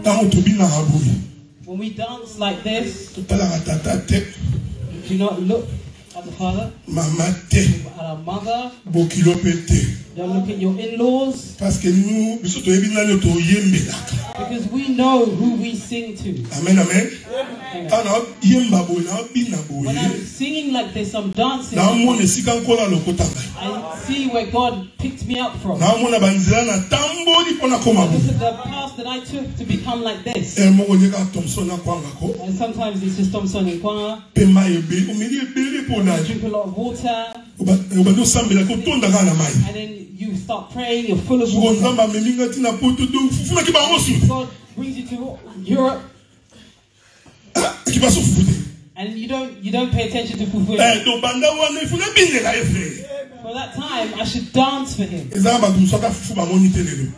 ntango tobinaka boye When we dance like this, do not look at the father, at our mother, bokilo mpe te Don't look at your in-laws. Parce que nous, nous sommes Because we know who we sing to. Amen, amen. When I'm singing like this, I'm dancing. I see where God picked me up from. Because of the path that I took to become like this. And sometimes it's just Thompson and Kwanga. I drink a lot of water. And then you start praying. You're full of water. nzambe amemi ngai ntina poto do fufunaki bango su God brings you to Europe, akiba so fufu te and you don't you don't pay attention to fufu. Eh, to banda wana ifuna binela ye frere For that time, I should dance for Him. eza na bato mosu ata fufu bamoni te lelo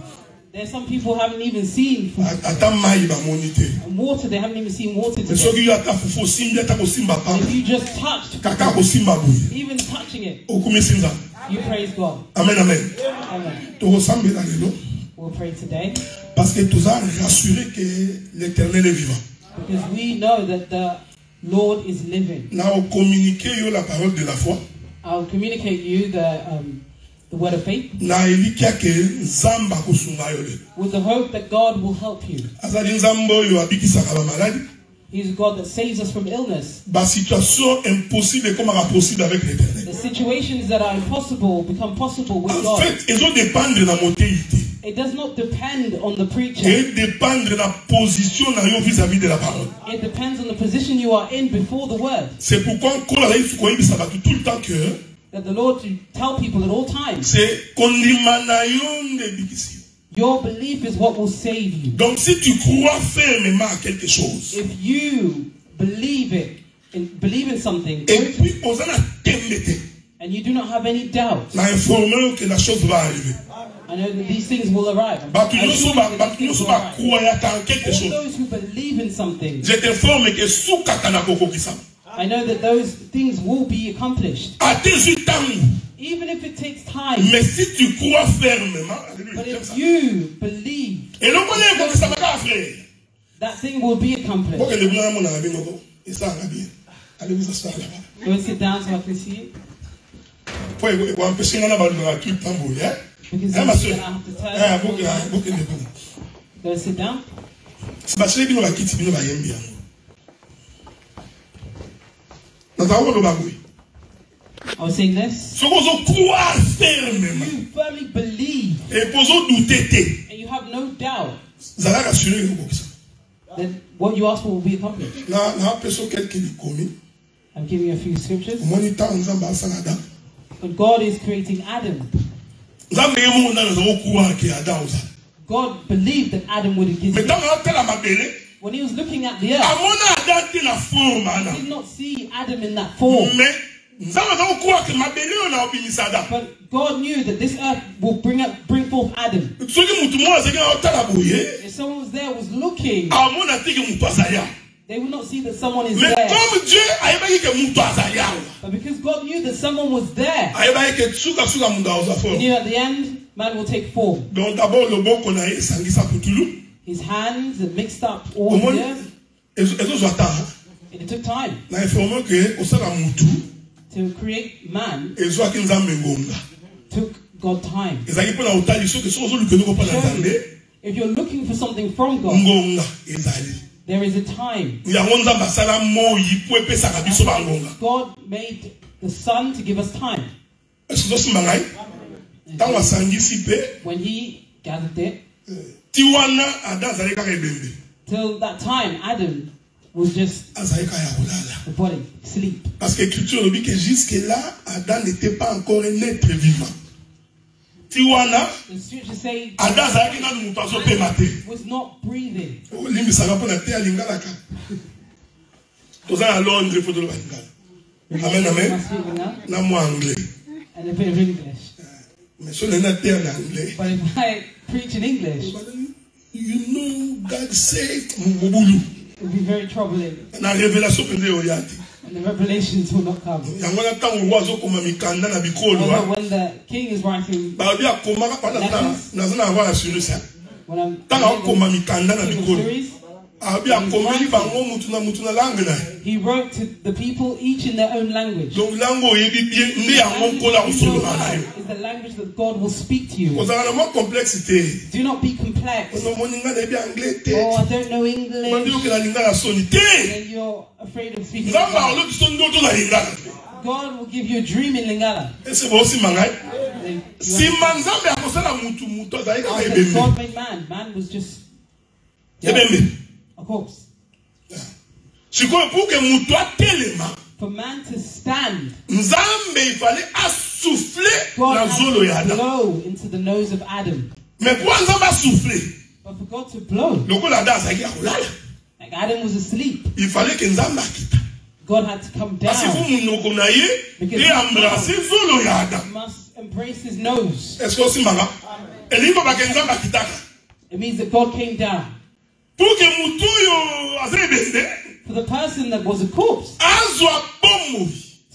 There's some people who haven't even seen fufu. A- ata mai bamoni te And water, they haven't even seen water today. soki yo ata fufu osimbi ata kosimba And if you just touched, kaka kosimba boye even touching it, you praise God. amen amen. Tokosambela lelo We'll pray today. Parce que toza rassuré que l'éternel est vivant. Because we know that the Lord is living. na okommunike yo la parole de la foi. I'll communicate you the um, the word of faith. Na elikia ke nzambe akosunga yo lelo with the hope that God will help you. azali nzambe oyo abikisaka bamaladi He's God that saves us from illness. impossible possible avec l'éternel The situations that are impossible become possible with en God. fait ezodépendre na motei te It does not depend on the preacher. na position na yo vis-à-vis de la parole It depends on the position you are in before the word. c'est pourquoi tout le temps que That the Lord to tell people at all times, c'est yo your belief is what will save you. donc si tu crois fermement à quelque chose If you believe it, in, believe in something, et puis oza na tembe te and you do not have any doubt, que la chose va arriver I know that these things will arrive. bato I nyonso assure ba- you that bato these things nyonso will arrive. bakroyaka en quelque chose those who believe in something, je t'informe que na kokokisama I know that those things will be accomplished, ate zwi ntango even if it takes time. mais si tu crois fermement But if you believe that thing will be accomplished. Go and sit down so I can see? It. Go and sit down. sibasili bino bakiti bino bayembi yango. Naza koloba boye. I was saying this. soki ozokroire fermement You firmly believe epo ozodute te and you have no doubt zala rassure ekokokisa that what you ask for will be accomplished. na napeso kelke likomi I'm giving you a few scriptures. omoni ntango nzambe asala adam But God is creating Adam. nzambe ye moko ndani aza kokroire ke adam ozala God believed that Adam would me exist. ntango atala mabele When he was looking at the earth, amona adam te na forme ana he did not see Adam in that form. nzambe aza kokoka ke mabele oyo na obimisa adam God knew that this earth will bring up, bring forth Adam. If someone was there was looking, they would not see that someone is Mais there. But because God knew that someone was there, he knew at the end man will take form. His hands are mixed up all together. And it took time. Na informe ke kosala mutu to create man. ezwaki nzambe ngonga Took God time. ezalaki mpo na otali soki soki ozoluka eloko mpo na Show nzambe you, if you're looking for something from God, ngonga ezali there is a time. yango nzambe asala moi mpo epesaka biso bangonga God made the sun to give us time. esi ozosimba ngai ntango asangisi mpe When He gathered it, eh, ti wana ada azali kaka ebembe till that time, Adam was just azali kaka ya kolala. the body, sleep. parce que écriture elobi que jusque là adam n'était pas encore un être vivant. Ti wana The scriptures say ada azalaki nanu moto azopema te. Was not breathing. olimbisaka mpo na te alingalaka toza na londres fo toloba lingala amen I amen. speak with now. Na mwa anglais. And a bit of English. mais so nena te na anglais. But if I preach in English, you know god said mobulu na révélation mpenza oya te yango na ntango roi azokoma mikanda na bikolo babi akomaka mpona naza na avoir assurance ntango akokoma mikanda na bikolo abi akomeli bango mutu na mutu na langue na ye he wrote to the people each in their own language. donc langue oyebi bien nde yango nkola kosolola na yo is the language that God will speak to you. kozala na mwa complexe te Do not be complex. onomoni nga nayebi anglais te Oh, I don't know bandi English. okela lingala soni te And you're afraid of speaking. nzambe Lingala. alobi so ndoto na lingala God will give you a dream in Lingala. ebembe God made man, man was just ebembe a sikoyo puke mutu atelema For man to stand, nzambe ifale asufle God na zolo ya to adam. blow into the nose of Adam. me mpo nzambe asufle But for God to blow, lokola ada azalaki ya kolala like Adam was asleep, ifale ke nzambe akita God had to come kasi fu down. monoko na ye Because ye ambrase zolo ya He adam. must embrace his nose. eske osimanga elingi babake nzambe akitaka It means that God came down. For the person that was a corpse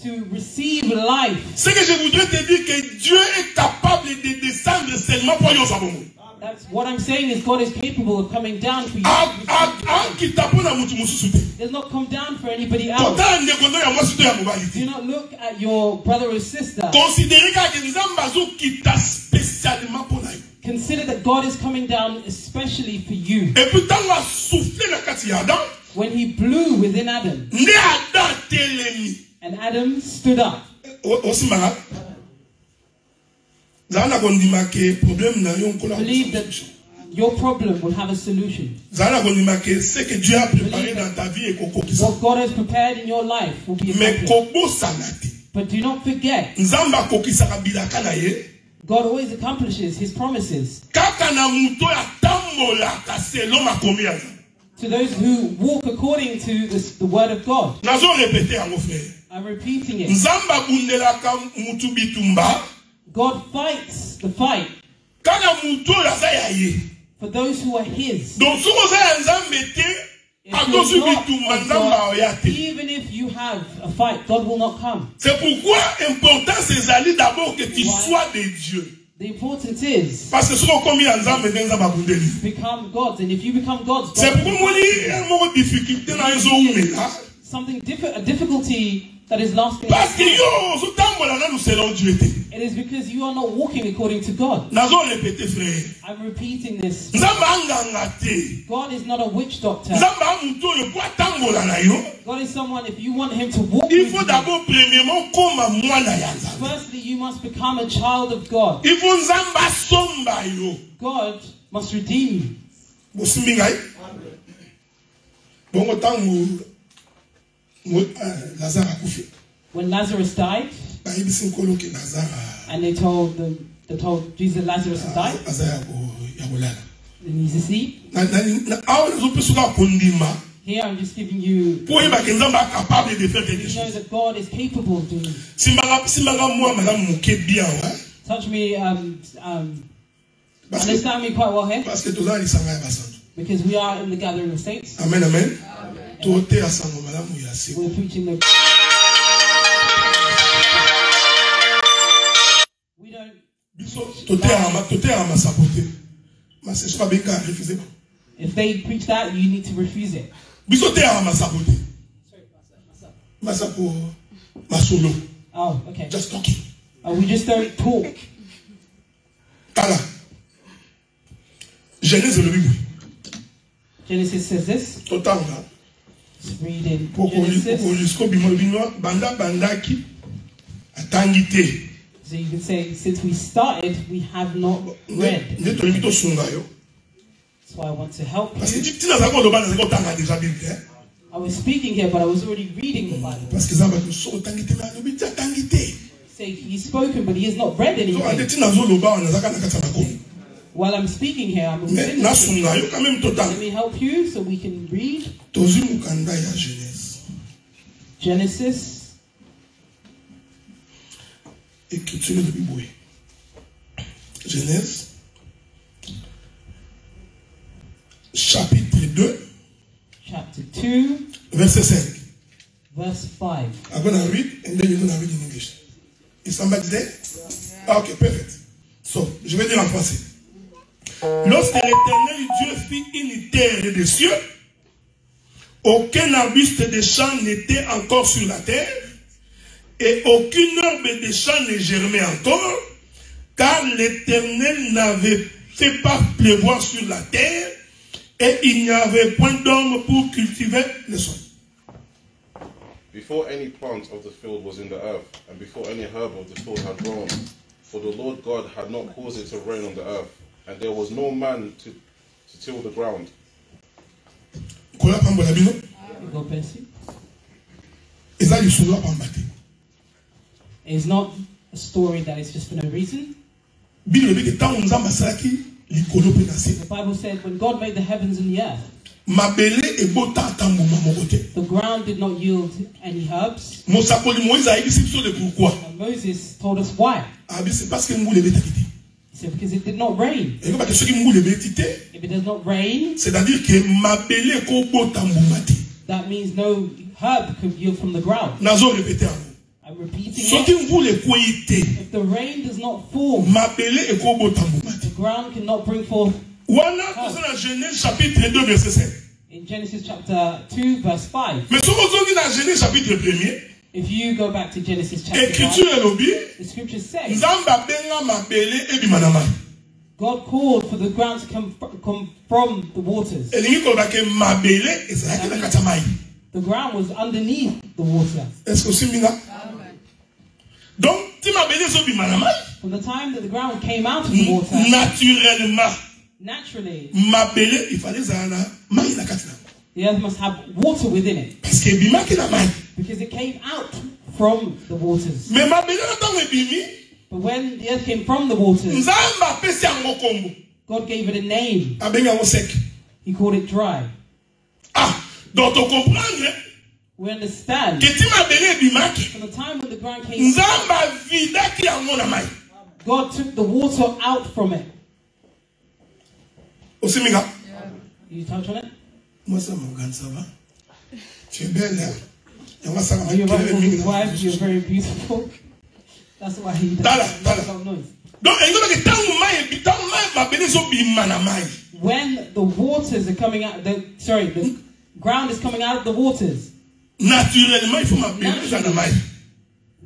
to receive life. ce que je voudrais te dire que dieu est capable de descendre seulement mpo yo ozwa That's what I'm saying is God is capable of coming down for you. A- a- akita mpo na mutu mosusu te He does not come down for anybody else. totala ndeko ndo ya mwasi to ya mobali te Do not look at your brother or sister. Considere kaka nzambe azokita spécialement mpo na yo Consider that God is coming down especially for you. epuis ntango asufle na kati ya adam When he blew within Adam nde ada atelemi and Adam stood up. O- osimbaka zala kondima ke problème na yo nkola Believe that your problem will have a solution. zala kondima ke ce que dieu a préparé dans ta vie ekokokisa What God has prepared in your life will be accomplished. But do not forget, nzambe akokisaka bilaka na ye God always accomplishes his promises kaka na moto oyo atambolaka selo makomi ya nzambe to those who walk according to this, the word of God. nazorepete yango frere I'm repeating it. nzambe abundelaka mutu bitumba God fights the fight kaka mutu oyo aza ya ye for those who are his. Donc soki oza ya nzambe te If atozwi you're not bitumba of nzambe God, even if you have a fight, God will not come. c'est pourquoi importance ezali d'abord que tu sois de dieu The importance is parce que soki okomi ya nzambe nde nzambe abundeli become God's, and if you become God's, c'est God pourquoi moni ye moko difficulté na yo ezoumela something different, a difficulty that is lasting. parce que yo ozotambola nanu selon dieu te It is because you are not walking according to God. I'm repeating this. nzambe anganga te God is not a witch doctor. nzambe amutu oyo mpo atambola na yo God is someone, if you want him to walk with you, d'abord premièrement okoma mwana ya nzambe firstly, you must become a child of God. il faut nzambe asomba yo God must redeem you. bosimbi ngai bongo ntango ngo- ah, lazare akufi When Lazarus died, bayebisi nkolo ke lazare. and they told them, they told Jesus Lazarus has died, aza ya ko- ya kolala. And he's asleep. Na- na- na- awa nazopesuka kondima Here I'm just giving you, mpo oyeba ke nzambe acapable de faire quelque you know chose. that God is capable of doing it. simbanga simbanga mwa malamu moke bien wa. Touch me, um, um, parce que- understand me quite well here, parce que toza na lisanga ya basantu because we are in the gathering of saints. amen amen toteya sango malamu ya seko toteyaka masapo te maseso babengaka refuse If they preach that, you need to refuse it. biso teyaka masapo te masapo masolo Oh, okay. just talking. Uh, we just don't talk. tala genèse elobi boye Genesis says this. totanga Let's read in po Genesis. jusqu'au bima bino banda bandaki atangi te So you can say, since we started, we have not read. nde tolingi tosunga yo That's why I want to help you. ntina azalaki oloba nazalaki otanga déjà bible hein? I was speaking here, but I was already reading the Bible. parce que eza so otangi te me alobi ti atangi te Say he's spoken, but he has not read so While I'm speaking here, I'm listening. même Let me help you so we can read Genesis écriture elobi boye genèse chapitre 2 chapter 2, verset 5 verse 5. I'm going to read and then you're going to read in English. Is somebody there? Ok, perfect. So, je vais dire en français. Lorsque l'éternel Dieu fit une terre et des cieux, aucun arbuste des champs n'était encore sur la terre, et aucune herbe des champs ne germait encore, car l'éternel n'avait fait pas pleuvoir sur la terre, et il n'y avait point d'homme pour cultiver le sol. Before any plant of the field was in the earth, and before any herb of the field had grown, for the Lord God had not caused it to rain on the earth, and there was no man to, to till the ground. kola pambola bino God bless you. eza lisolo ya pamba te It's not a story that is just for no reason. bino lobiki ntango nzambe asalaki likolo mpe na se The Bible said when God made the heavens and the earth, mabele ebota ata mbuma moko te the ground did not yield any herbs. mosakoli moïse ayebisi biso le pourquoi And Moses told us why. Que said, because it did not rain. If it does not rain, c'est-à-dire mabele mbuma te that means no herb could yield from the ground. nazo I'm repeating soki mvula te If the rain does not fall, mabele ekobota mbuma te the ground cannot bring forth. wana toza na genèse chapitre 2 verset 7 In Genesis chapter 2, verse 5, mais soki ozongi na genèse chapitre 1er if you go back to Genesis chapter 1, the scripture says nzambe abenga mabele ebima na mai God called for the ground to come, come from the waters. elingi koloba ke mabele ezalaki na kati ya mai The ground was underneath the water. est ce que osimbi nga? Donc ti mabele ezobima na mai From the time that the ground came out of the water, naturellement naturally, mabele ifale ezala na mai na kati na the earth must have water within it parce que ebimaki na mai because it came out from the waters. mais mabele na ntango ebimi But when the earth came from the waters, nzambe apesi yango nkombo God gave it a name. sek He called it dry. ah donc tocomprendre We understand ke ti mabele ebimaki from the time when the ground came, nzambe avidaki yango na mai God took the water out from it. nga You touch on it? mwasi ya mogani ça va tu es belle hein yango asalaka Are you makelele right mingi his na wife? You're very beautiful. That's why he does Tala, a tala. lot of noise. donc engobaki ntango mai ebi ntango mai mabele ezobima na mai When the waters are coming out, the sorry, the ground is coming out of the waters. naturellement il faut mabele eza na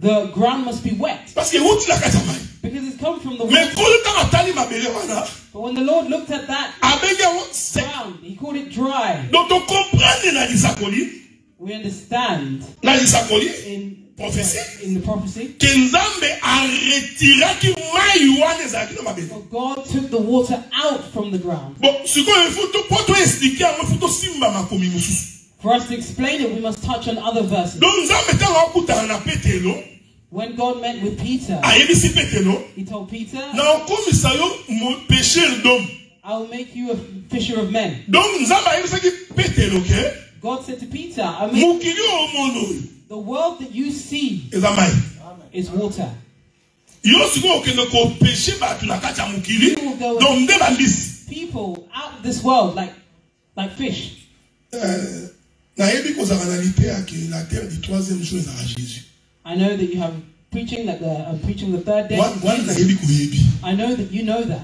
The ground must be wet parce que euti na kati ya mai because it's come from the water. nkolo ntango atali mabele wana But when the Lord looked at that abengi yango sek ground, He called it dry. Donc tocomprendre na lisakoli We understand lisakoli in the prophecy, ke aretiraki mai wana ezalaki na mabele. For God took the water out from the ground. bon sikoyo ifo mpo toexplike yango ifo tosimba makomi mosusu For us to explain it, we must touch on other verses. donc nzambe ntango akutana na petelo When God met with Peter, ayebisi petelo He told Peter, naokomisa yo pécheur d'homme I will make you a fisher of men. donc nzambe ayebisaki petelo ke God said to Peter, I make mokili oyo omona oyo the world that you see is water. yo sikoyo okende kopeshe bato na kati ya mokili donc nde bambisi People out of this world, like like fish. Nayebi kozala na lite yake la terre du troisième jour ezala jésus I know that you have preaching that the uh, I'm preaching the third day. Wa- of wana Jesus. nayebi koyebi I know that you know that.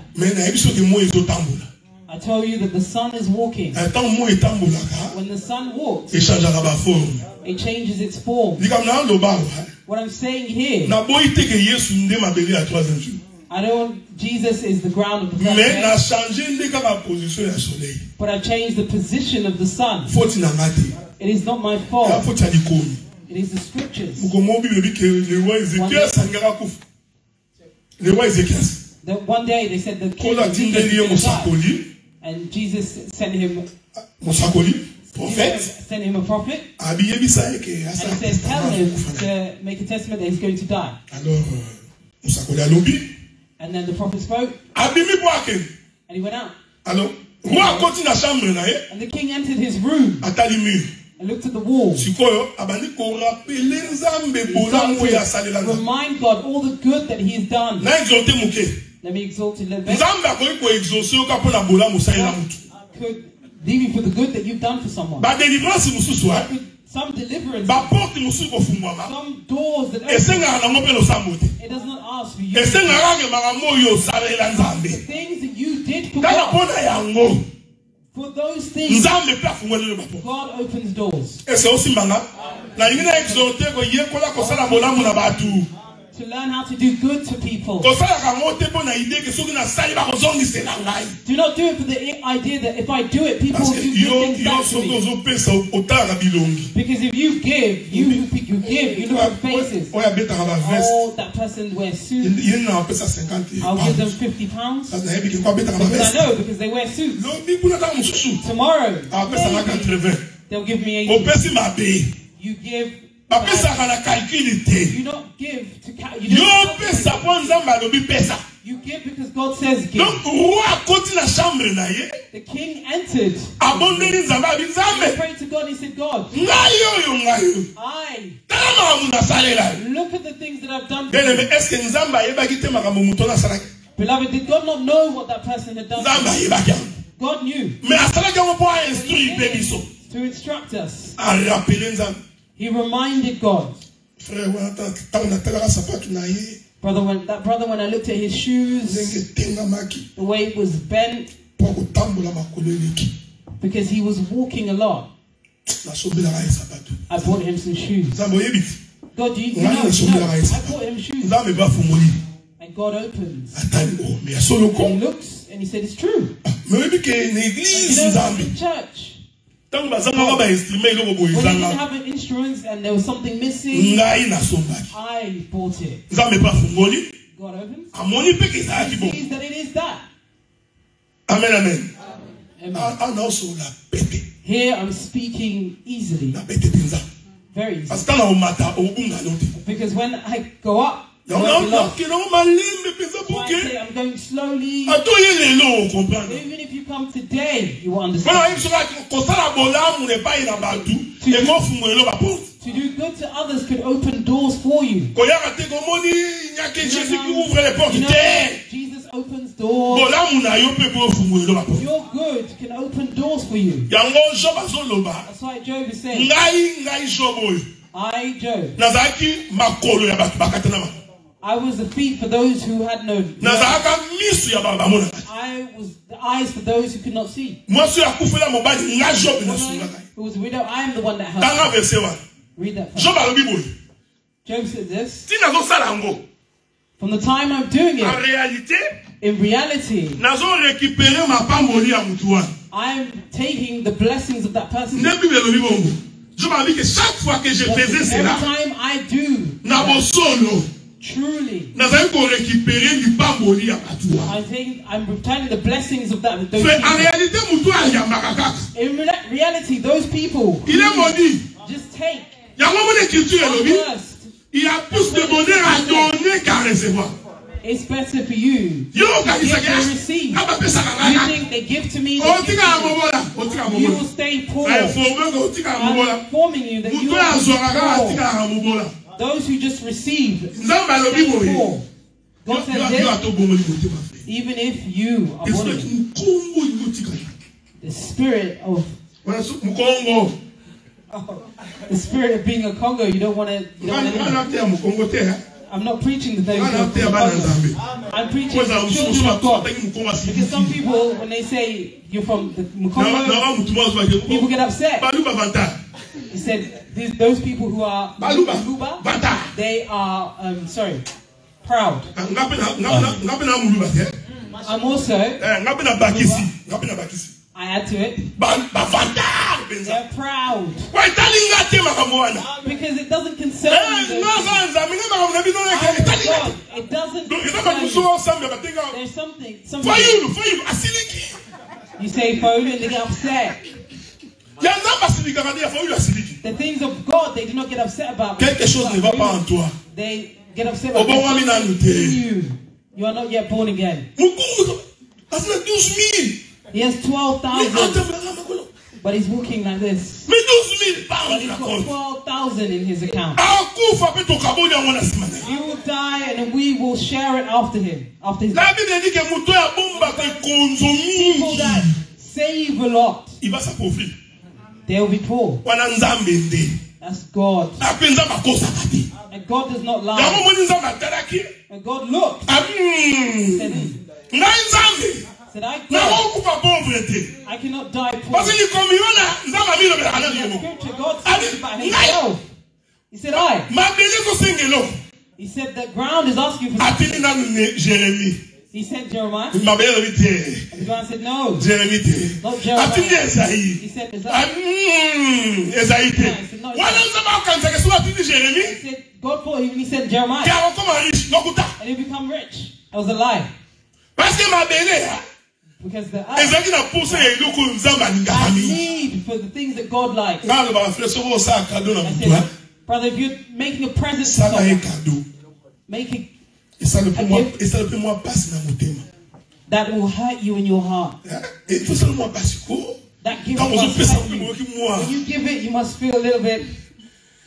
Mais nayebi soki moi ezotambola I tell you that the sun is walking. Ntango moi etambolaka When the sun walks, it changes its form. likambo na aloba awa What I'm saying here, naboyi te ke yesu nde mabele ya troisième jour I don't. Jesus is the ground of the third mais day, nachange nde kaka position ya soleil but I changed the position of the sun. foti na nga te It is not my fault. foti ya likomi It is the scriptures. mokomo bible ebi ke le roi ezekias alingaka kufa le roi ezekias That one day they said the king kolo of Egypt atindeli ye is gonna die. mosakoli and Jesus sent him mosakoli Jesus prophète sent him a prophet abiyebisa ye ke and asala he says, Tell testament him akufa na ye. to make a testament that he's going to die. alors euh, mosakoli alobi And then the prophet spoke abimi po akende and he went out. alors roi akoti na chambre na ye And the king entered his room atali mur and looked at the wall. sikoyo abandi korapele nzambe He bolango started oyo asalela to nzambe remind God all the good that he has done. nzambe akoki koexauce yoka mpona bolamu osalela mutu. Badelivrance mosusu Some deliverance. baporte mosusu kofungwama. Esengaka nango mpe losambo te. Esengaka kaka makambo oyo osalela nzambe. Kaka mpona yango. Nzambe mpe afungwelelo baporte ese osimbanga nalingi na exhorte koyekola kosala bolamu na bato To learn how to do good to people. kosalaka yango te mpo na ide ke soki nasali bakozongisela ngai Do not do it for the idea that if I do it, people will parce do que good things back to me. ozopesa otalaka bilongi Because if you give, you you give, you look at faces. oyo abetaka baveste Oh, that person wears suits. ye na apesa 50 I'll give them 50 pounds. Kasi nayebi ke ko abetaka Because I know, because they wear suits. lobi kuna ntango mosusu Tomorrow, ah, maybe they'll give me 80. opesi You give. Bad. bapesaka te You don't give to you yo don't pesa mpo nzambe alobi pesa You give because God says give. donc roi akoti na chambre na ye The king entered. abondeli nzambe abi He prayed to God. He said, God, ngai oyo ngai oyo I tala makambo nasalela look at the things that I've done. For beneme you. eske nzambe ayebaki te makambo moto nasalaki Beloved, did God not know what that person had done? nzambe ayebaki God knew me asalaki yango mpo He ainstruire mpe did biso to instruct us. arapele nzambe He reminded God. frère wana ntango natalaka sapatu na ye Brother, when that brother, when I looked at his shoes, the way it was bent, mpo kotambola makolo eleki because he was walking a lot, nasombelaka ye sapatu I bought him some shoes. nzambe oyebi te God, you, you know, you know. I bought him shoes, nzambe mpe afungoli and God opens. atali o me And he looks and he said, "It's true." me oyebi ke na You know, church, when they didn't have an instruments and there was something missing, I bought it. nzambe mpe afungoli God opens. amoni mpe ke ezalaki He sees that it is that. amen amen. Amen. naosola pete. Here I'm speaking easily, na pete mpenza very easily, parce tanga omata obungana te because when I go up, I'm going slowly. Even if you come today, you will understand. To do good to others could open doors for you. you know, Jesus opens doors. Your good can open doors for you. That's why Job is saying, I, Job, nazalaki makolo ya bato bakatana bango I was the feet for those who had no. nazalaka miso ya bato bamonaka I was the eyes for those who could not see. mwasi oyo akufela mobali nga job Woman nasungaka ye who was a widow, I am the one that helped. tanga verse wana Read that. first. job said this. ntina azosala yango From the time I'm doing it, in reality, nazorécupere mapamboli ya motu wana I'm taking the blessings of that person. nde bible elobi bongo job alobi ke chaque fois que je Every time I do that, truly, nazali korécupere lipamboli ya bato wana I'm returning the blessings of that. Those people. réalité motu ayambaka kaka In re- reality, those people il est maudit just take yango mona écriture elobi first. il y a plus de bonheur à donner qu'à recevoir It's better for you. yo okanisaki Give and receive. You think they give to me, give to otikaka You will stay poor. informe ko otikaka I'm informing you that you will be poor. Those who just receive, nzambe alobi stay boye poor. God says this, atobongoli motema fe even if you are born again, mokongo olingo otikala the spirit of the spirit of being a Congo, you don't want to. You don't want to. ngana te ya mokongo te. I'm not preaching the those who ngana are te ya from the bana Congo. nzambe I'm preaching the children of God. Because some people, when they say you're from the Congo, nawa people get upset. He said these, those people who are baluba Luba, banta they are um, sorry, proud. I'm also Eh, nga mpe na bakisi nga mpe na bakisi I add to it. Ba- bavantard mpenza They're proud wa etali nga te makambo wana because it doesn't concern Eh, you. nga those nga nzambe nga makambo na bino things. eke I'm etali nga God. It doesn't concern you. There's something. Something. fayulu fayulu asiliki You say phone and they get upset. The things of God they do not get upset about. quelque chose ne va pas en toi They get upset about Obongwami there's nanu something you. You are not yet born again. mokongo asina 12 He has 12,000, atambelaka makolo but he's walking like this. mais 12 000 But he's got 12,000 in his account. akufa mpe tokaboli yango na nsima na ye He will die and then we will share it after him. After his na bible edike moto oyo abombaka ekonzo people that save a lot, il va s'appauvrir They will be poor. wana nzambe nde That's God. ape nzambe akosaka te And God does not lie. moni nzambe atalaki And God looked. Said, "Hmm." said I God, nakokufa pauvre te I cannot die poor. parce likomi wana nzambe amilobelaka na In the scripture, God mean, about himself. He said, I. He said, the ground is asking for ateli nanu ne jérémi He sent Jeremiah. mabele elobi te And said, no. jérémi te Not Jeremiah. atindi ezayi He said, is Ah, te wana nzambe akanisaka soki atindi jérémi He said, God thought him. he sent Jeremiah. ke akokoma riche lokuta And he become rich. That was a lie. parce que mabele ya Because the earth ezalaki na posa ya eloko oyo nzambe alingaka has need for the things that God likes. nga alobaka fre soki osala kado I said, brother, if you're making a present to someone, make it esala mpe mwa- esala mpe mwa pasi na motema that will hurt you in your heart. Eh, ifo sala mwa pasi ko That gift ntango must ozopesa hurt mpe you. moyoki mwa When you give it, you must feel a little bit.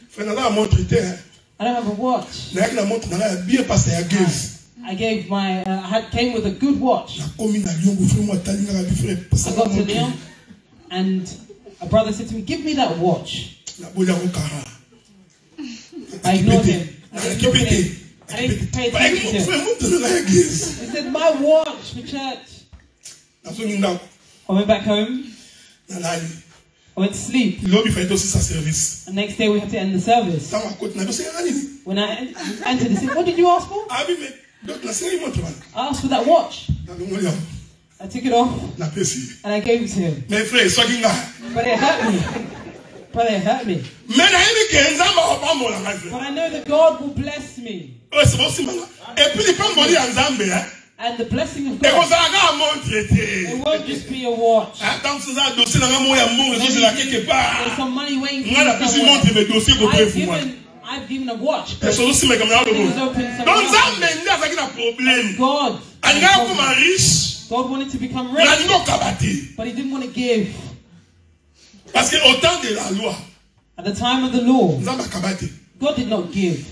fe nazala montre te eh. I don't have a watch. nayaki na montre nanga ya bien pasa ya gese I gave my, uh, I had came with a good watch. nakomi na liongo fre mo atali ngaka bifre I got to Lyon, and a brother said to me, "Give me that watch." naboli yango kara I ignored him. I didn't alaki look pe at te him. I pay attention to him. fre montre nanga He said, "My watch for church." I went back home. I went to sleep. lobi fai tosisa service The next day we had to end the service. ntango akoti na biosengaka nini When I entered, he said, "What did you ask for?" abi me donc nasengai montre wana I asked for that watch. I took it off and I gave it to him. mais frère eswaki nga But it hurt me. But it hurt me. mais nayebi ke nzambe akopambola ngai frère But I know that God will bless me, oyo seba osimanga epuis lipamboli ya nzambe and the blessing of God. ekozala kaka montre It won't just be a watch. ntango soza dossier na nga moko ya mbongo ezozela quelque There's some money waiting for you napesi somewhere. montre me dossier I've given, I've given a watch. but esozosimeka mna It was open somewhere nzambe else. nde azalaki na problème God, alingaki akoma riche God wanted to become rich, alingi okaba te but He didn't want to give. parce que au temps de la loi At the time of the law, nzambe akaba te God did not give.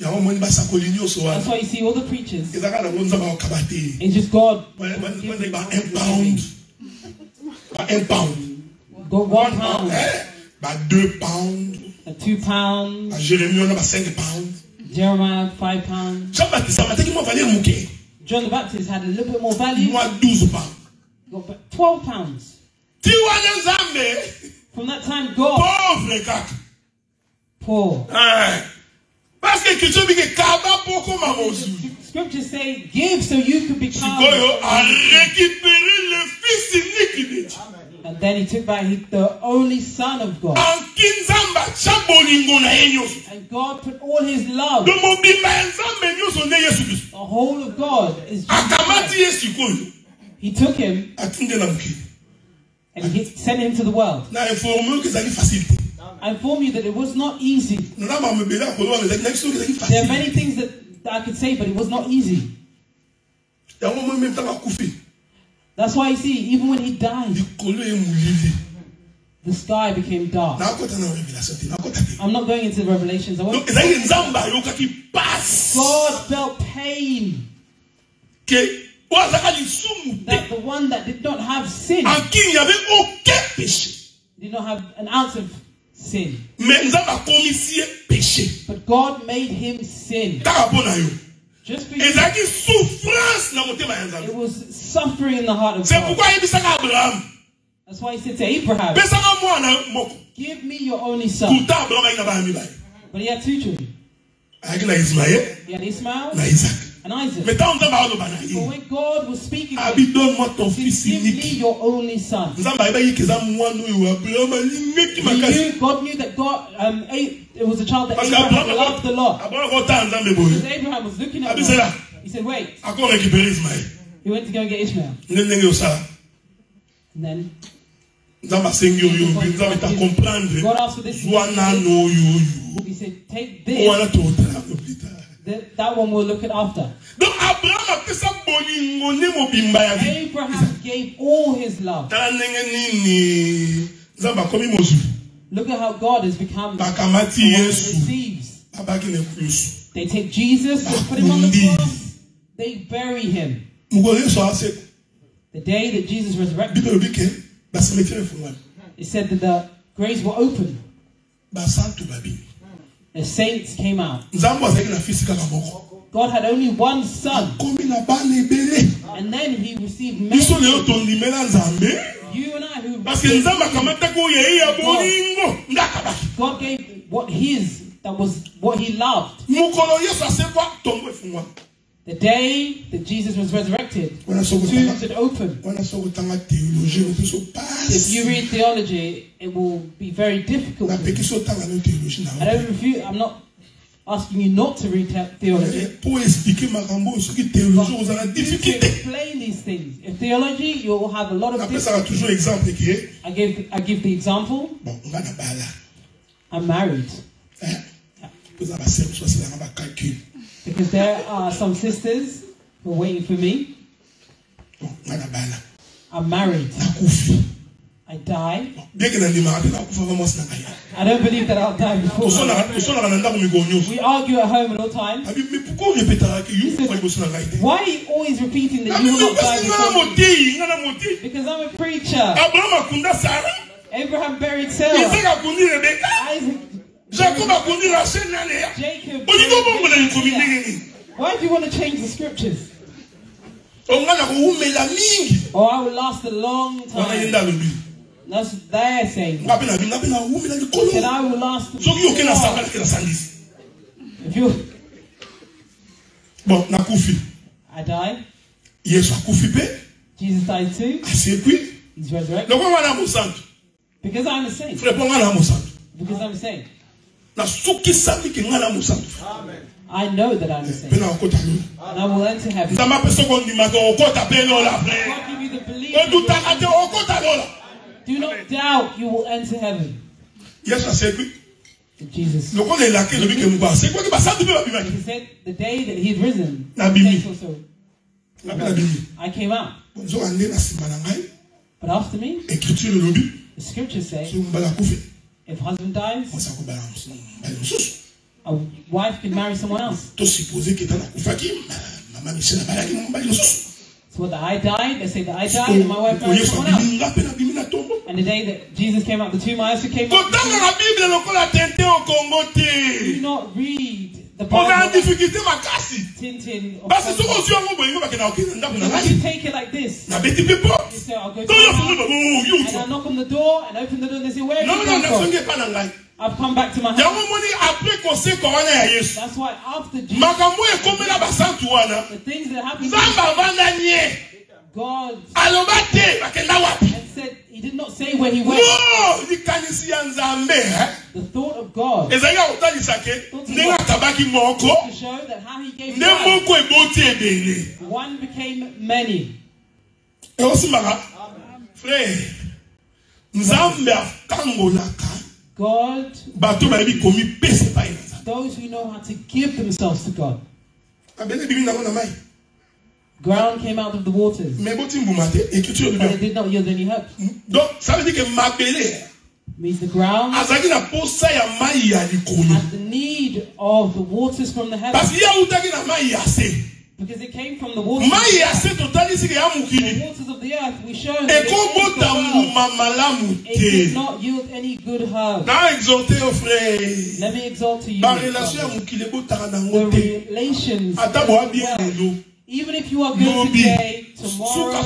Yango moni basakoli nyonso That's why you see all the preachers. eza kaka nango nzambe akokaba te It's just God. bazali ba un pound ba un pound Got one pound, Eh, ba deux pound. A two pounds, ba jérémie cinq pound. Jeremiah five pounds. jean baptiste amataki mwa valeur moke John the Baptist had a little bit more value. mwa 12 pound Got ba- twelve pounds. wana nzambe? From that time, God. Pauvre kaka. Poor. Parce que écriture bike kaba mpo koma mozuli Scriptures say, "Give so you could become." sikoyo le fils unique de dieu And then He took back he- the only Son of God, anki nzambe atya bolingo na ye nyonso and God put all His love. do mobimba ya nzambe nyonso nde yesu kristo The whole of God is Jesus Christ. He took him atinde na mokili and he sent him to the world. Na informe oyo ezali facile te I inform you that it was not easy. nana bamebele ya koloba ezali na biso ezali There are many things that, I could say, but it was not easy. yango moi meme ntango akufi That's why you see, even when he died, likolo ye molili the sky became dark. nakota na révélation te nakota te I'm not going into the revelations. I won't. ezalaki nzambe ayokaki pasi God felt pain ke oyo azalaka lisumu te that the one that did not have sin en qui il n'y avait aucun péché did not have an ounce of sin, mais nzambe akomisi ye péché but God made him sin. Kaka mpo na yo just for you. ezalaki souffrance na motema ya It was suffering in the heart of c'est God. pourquoi ayebisaka abraham. That's why he said to Abraham, pesaka mwana moko Give me your only son. pourtant abraham ayaki bana mibale But he had two children. ayaki na ismael He had Ishmael na isaac and Isaac. mais ntango nzambe aloba na But when God was speaking to abi him, donne moi ton he fils said, Give me unique your only son. nzambe ayebaki ke eza mwana oyo abraham alingaki He makasi knew, God knew that God, um, A- it was a child that parce Abraham loved a lot. abraham akotala nzambe boye Because Abraham was looking at Abisela. God. He said, Wait. ako récupéré ismael He went to go and get Ishmael. nde ndenge osala And then nzambe asengi oyo mpe nzambe ta comprendre God asked for this. zwa nano oyo oyo He said, Take po this. wana totala yango plus tard That, that one we'll look at after. abraham apesa bolingo nde mobimba ya vie Abraham gave all his love. tala ndenge nini nzambe akomi mozwi Look at how God has become the one bakamati who receives. babaki na ekulusu They take Jesus, they put him on the cross, they bury him. mokolo yesu aseko The day that Jesus resurrected, bibele elobi ke it said that the graves were open. The saints came out. nzambe azalaki na fisi kaka moko. God had only one son, komi na bana ebele. And then he received many. biso lelo tondimela nzambe. You and I, who parce que nzambe akamataki oyo yei ya bolingo. Nde akabaki. God gave what his that was what he loved. Mokolo yesu asekwa tombo efungwa The day that Jesus was resurrected, tombs had opened. wana soki otanga théologie opeso If you read theology, it will be very difficult. napekisi otanga no théologie na I don't. I'm not asking you not to read the- theology. mpo explike makambo oyo soki théologie ozala To difficulté explain these things. In theology, you will have a lot of napesaka difficulty. toujours exemple ke I give I give the example. bon nga na bala I'm married Eh, mpo eza basere mosusu basilanga bacalcule because there are some sisters who are waiting for me. bon nga na bala I'm married. I die. bieke na ndimaka te nakufa va mwasi na ngai I don't believe that I'll die before. Tosonaka- tosonaka na ndako mikolo nyonso We argue at home at all times. abi mais pourquoi orepetaka ke yo mokwa liboso na ngai te Why are you always repeating that you will not die before? me? motei nga na motei Because I'm a preacher. abraham akunda sara Abraham buried Sarah. isaka akundi rebeka Isaac, jacob akundi rachel na Jacob. olingi obongola likomi Jacob. ndenge nini Why do you want to change the scriptures? onga na koumela mingi Oh, I will last a long time. That's they're saying. nga mpe na bi nga mpe na koumela That I will last. soki oke na saka lake na If you, bon nakufi I die. yesu akufi mpe Jesus died too. asekwi He's resurrected. loko nga na mosantu Because I'm a saint. frere mpo nga na mosantu Because I'm a saint. I know that I'm a saint. na kokota lola And I will enter heaven. nzambe ape soki ondimaka okota mpe lola frere God give you the belief. that odutaka you te okota lola Do not doubt you will enter heaven. yesu asekwi Jesus. lokola elake elobi ke moko asekwaki basantu mpe babimaki He said the day that he had risen, Na the bimi. saints also, nga mpe nabimi I came out. nzoka nde na nsima na ngai But after me, the scriptures say, soki mobali akufi if husband dies, mwasi akobala mosu- mobali mosusu a wife can marry someone else. tosuppose ke tana akufaki ma- mama michel abalaki mobali mosusu So that I died, they say that I died and my wife married someone else. abimi nga mpe nabimi na tombo And the day that Jesus came out the tomb, I also came out. the kotanga tomb. na bible lokola tente okongo Do not read the oza na Bible. difficulté makasi Tintin. or basi soki something. ozwi yango boyingo bakenda kokende ndako na If ngai you take it like this, nabeti mpe po you say, I'll go to to my yo house, funde babo yo and I knock on the door and open the door and they say, Where have non you non come from? nasongi epa na ngai I've come back to my house. yango moni apres koseko wana ya yesu That's why after Jesus, makambo oyo ekomela basantu wana the things that happened, nzambe avanda nye God aloba bakenda wapi He did not say where He went. no likanisi ya nzambe eh, The thought of God ezalaki ya kotalisa ndenge akabaki moko? To show that how He gave nde moko eboti ebele. One became many. ekosimbaka frere nzambe akangolaka God, bato bayebi komipesa epai na nzambe. Those who know how to give themselves to God. abele bimi nango na mai Ground came out of the waters, me boti mbuma te écriture but it elobi did not yield any herb. donc ça veut dire que Means the ground azalaki na posa ya mai ya likolo. had the need of the waters from the heavens. Parce ye autaki na mai ya se? Because it came from the waters. mai ya se totalisi ke ya The waters of the earth we shown that it, ekobota came from the world. mbuma malamu it did not yield any good herb. na exhorte yo oh frère. Let me exalt to you. Barelation ya brothers, mokili the nango te relations ata of boya the bien world. lelo Even if you are good today, tomorrow, at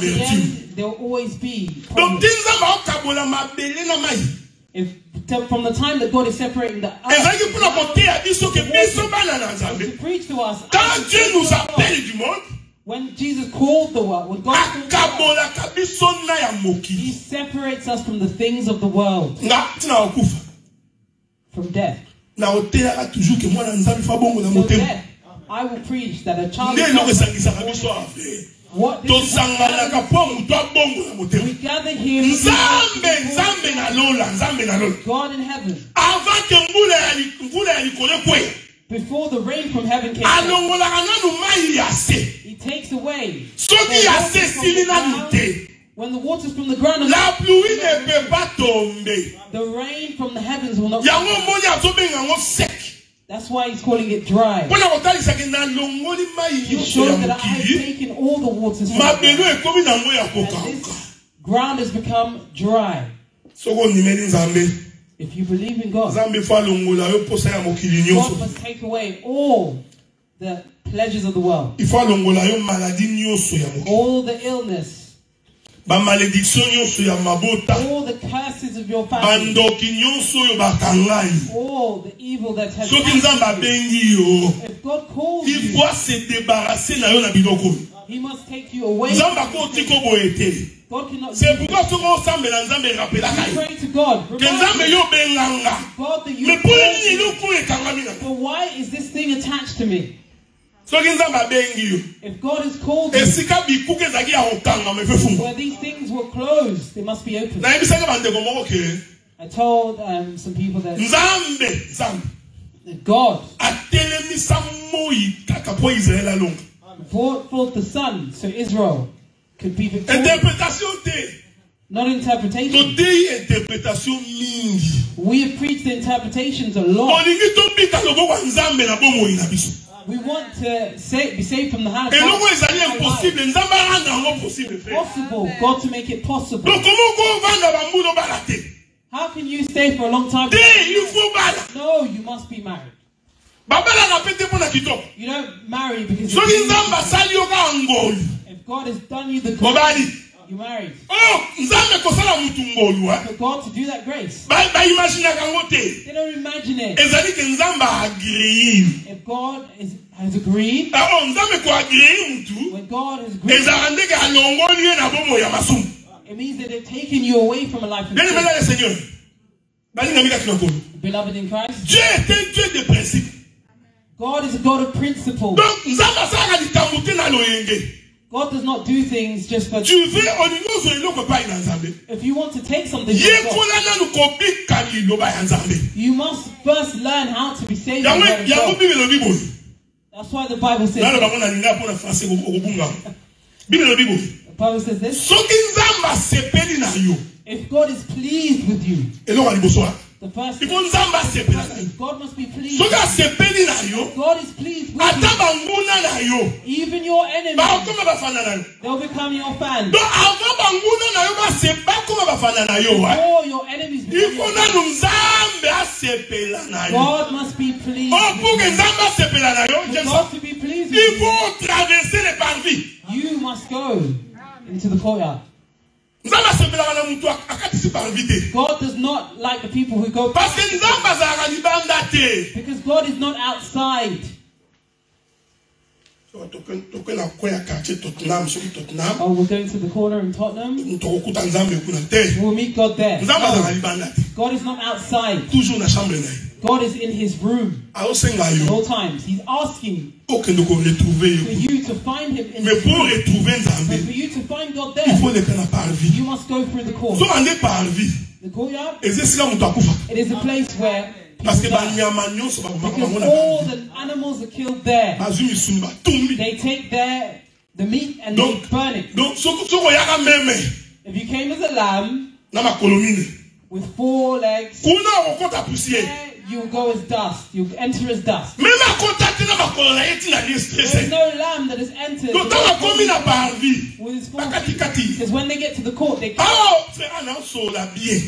the end, there will always be problems. te nzambe aokabola mabele na mai If from the time that God is separating the ezalaki mpona earth koteya biso ke biso bana na to preach to us, quand dieu nous appelle du monde when Jesus called the world, when God called the world, akabolaka biso na ya He separates us from the things of the world, nga ntina kokufa from death. na oteyaka toujours ke mwana nzambe fa bongo na So motema. death, I will preach that a child nde of eloko God, esangisaka biso ave what this is tosanganaka mpo moto abongo na we gather here nzambe nalola nzambe nalola God in heaven. Avant ke mbula ya li- mvula ya likolo ekweya before the rain from heaven came down. alongolaka nanu mai ya se. He takes away soki ya se esili nanu te when the waters from the ground la pluie ne peut pas tomber. the rain from the heavens will not yango omoni azobenga yango sek That's why he's calling it dry. He nyonso that I have taken all the waters from the ground. ekomi nango ya And kokauka this ground has become dry. soki ondimeli nzambe If you believe in God, nzambe fo alongola yo posa ya mokili God must take away all the pleasures of the world, ifo alongola yo maladi nyonso ya mokili all the illness, bamalédiction nyonso ya mabota. Bandoki nyonso oyo bakanga ye soki nzambe abengi yo il faut se débarrasser na yo na biloko. nzambe akotika boye te c'est pourquoi soki osambela nzambe erapelaka ye. ke nzambe yo obenganga mais mpo nini eloko oyo ekangami na soki nzambe abengi yo If God has called you, esika bikuke ezalaki ya kokangama efefungwa where these things were closed, they must be open. nayebisaki bandeko moko ke I told um, some people that, nzambe nzambe that God atelemisa moi kaka mpo israele alonga brought forth the Son so Israel could be victorious. Not interpretation. toteyi interpretation mingi We have preached the interpretations a lot. Tolingi tobika loboko ya nzambe na bomoi na biso We want to say, be saved from the hand of God. impossible nzambe aranda yango possible God to make it possible. lokomo kovanda bambula obala te How can you stay for a long time? te il faut bala No, you must be married. babalaka mpe te mpo na kitoko You don't marry because soki it's nzambe asali yo kaka ngolu if God has done you the you married. oh nzambe kosala mutu ngolu eh? For God to do that grace, Ba- baimaginaka yango te they don't imagine it. ezali ke nzambe agrei If God is, has agreed, oh nzambe koagrei mutu when God has agreed, ezalaka ndenge alongoli ye na bomoi ya masumu it means that they've taken you away from a life of sin. seigneur balingami kati na nkolo Beloved in Christ, dieu est un dieu de principe God is a God of principle. donc nzambe asalaka likambo te na loyenge God does not do things just for. tu veux olingi ozwa eloko epai na nzambe If you want to take something from God, yekola nanu kobika liloba ya nzambe you must first learn how to be saved. by yango the word of yango God. bible elobi boye That's why the Bible says. naloba ngo na linga mpo na français okobungama bible elobi boye The Bible says this. soki nzambe asepeli na yo If God is pleased with you, eloko ya liboso wana the first ifo nzambe asepela God must be pleased. soki asepeli na yo God is pleased ata banguna na yo Even your enemies, na yo they'll become your fans. donc avant banguna na yo bakoma bafana na yo? Your enemies become ifo your nanu fans. nzambe asepela na yo God must be pleased. o with you. nzambe asepela na yo For James, God to be pleased il you, faut traverser le parvis you must go into the courtyard. Nzambe asepelaka na motu ak- akatisi parvis te God does not like the people who go parce que nzambe azalaka libanda te because God is not outside. toke na coin ya quartier tottenham soki tottenham Oh, we're going to the corner in Tottenham. tokokuta nzambe kuna te We'll meet God there. nzambe azalaka libanda te God is not outside. toujours na chambre na ye God is in his room. At all times. He's asking for you to find him in mais his pour room. retrouver But nzambe for you to find God il there, faut leka na parvis. you must go through the court. soki ande parvis. The courtyard, eza esika moto akufaka it is a place where parce que banyama nyonso bakomaka Because all the animals are killed there. bazwi misuni batumbi They take their the meat and Donc- they burn it. donc soki soki oyaka meme. If you came as a lamb na with four legs, kuna okokota poussière. There you go as dust. You enter as dust. meme akota te na makolo na ye ntina There's no lamb that has entered. to ntango akomi na parvis with his four feet. bakatikati Because when they get to the court, they ao frera naosola bien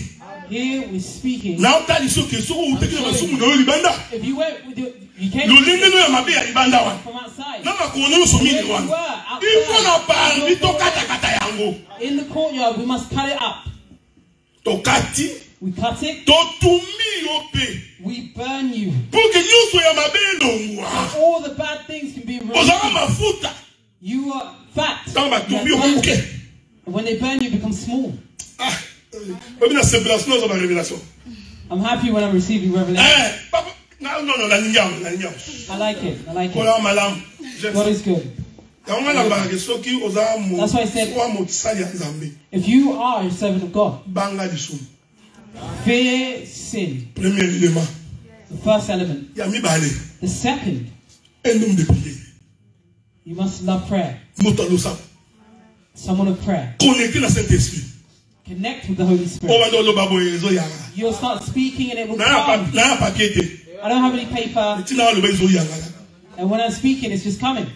here we're speaking. naotali soki soki outeki na masumu na yo libanda If you went with your, you came lolenge no ya mabe ya libanda from outside na makolo nyonso Where mine you wana were ifo na outside, tokatakata yango in the courtyard, we must cut it up. tokati We cut it. totumi yo mpe We burn you. mpo ke nyonso ya mabe elongwa All the bad things can be removed. You are fat. You are okomoke tiny. And when they burn you, become small. Ah, obi na separation ozo barévélation I'm happy when I'm receiving revelation. Eh, papa, na- non, non, nalingi yango nalingi yango I like it. I like it. God is good. yango ngai nalobaka ke soki oza mo- That's why I said- oza mosali ya nzambe If you are a servant of God, fear sin, premier élément the first element. The second, un homme de prière you must love prayer. Someone of prayer. connecté na saint esprit Connect with the Holy Spirit. banda oloba boye ezoyanga You'll start speaking and it will come. pa- naya papie te I don't have any paper, ntina aloba ezoyanga kaka and when I'm speaking, it's just coming.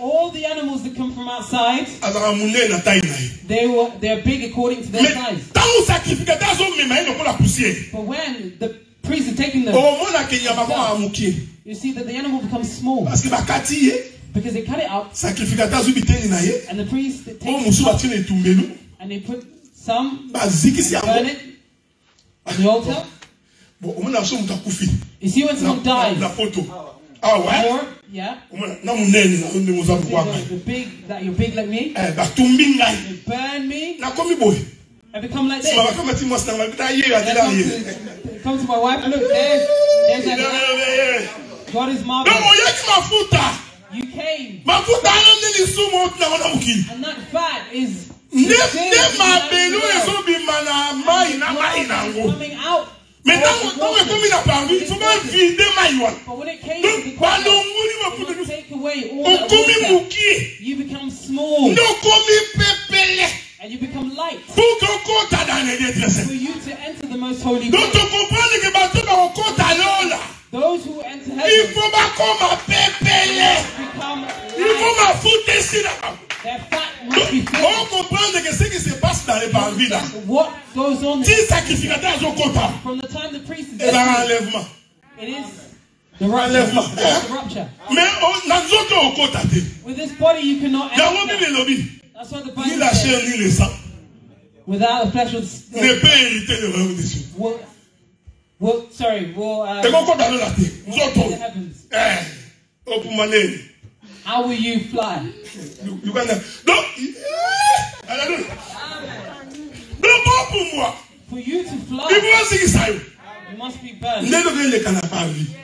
All the animals that come from outside, azalaka monene na taille na ye. they were they're big according to their size. ntango sacrificateur azomema ye But when the priest is taking them, oh, omonaka enyama kaka mokie you see that the animal becomes small. Parce que bakati ye because they cut it up, sacrificateur azwi biteni and the priest takes oh, it up, na etumbelu and they put some bazikisi burn it on the altar. Bon, omona so moto akufi You see when someone dies, na awa ah, or yeah, omona na monene na yo ndenge oza see kokwaka the, big that you're big like me, Eh, they burn me, I become like this. nsima bakamati mwasi na ngai na ye Then adela come to, come to my wife. Look, there's there's that. God is marvelous. oyaki You came, mafuta ana nde lisumu otinango na mokili and that fat is nde the sin nde that you mabelu have in the world. ezobima na mai na mai Blood coming out. Me of ntango the ntango water. ekomi na parmi fo bavide mai wana But when it came to the donc water, balongoli you mafuta must nyonso take away all that okomi water. mokie You become small nde okomi pepele and you become light. pour kokota dans les détresses For you to enter the most holy donc place. tokomprendre ke bato bakokota lola Those who enter il heaven faut bakoma pepele become il faut light. mafuta esila bango Their fat must be Donc, filled. on comprendre que ce qui se passe dans les parvis là What goes on si sacrificateur azokota from the time the priest is ezaka there, enlèvement it is the rupture. Enlèvement. The rupture. mais o- na nzoto okota te With this body, you cannot yango enter. bible elobi That's why the ni Bible la says, chair ni le sang without the flesh will, ne peut hériter le royaume des cieux will, will sorry, will uh, ekokota lola te will enter nzoto the heavens. Eh, opuma nini How will you fly? Donc eh, donc opumwa For you to fly, ibo azikisa yo you must be burned. nde loki eleka na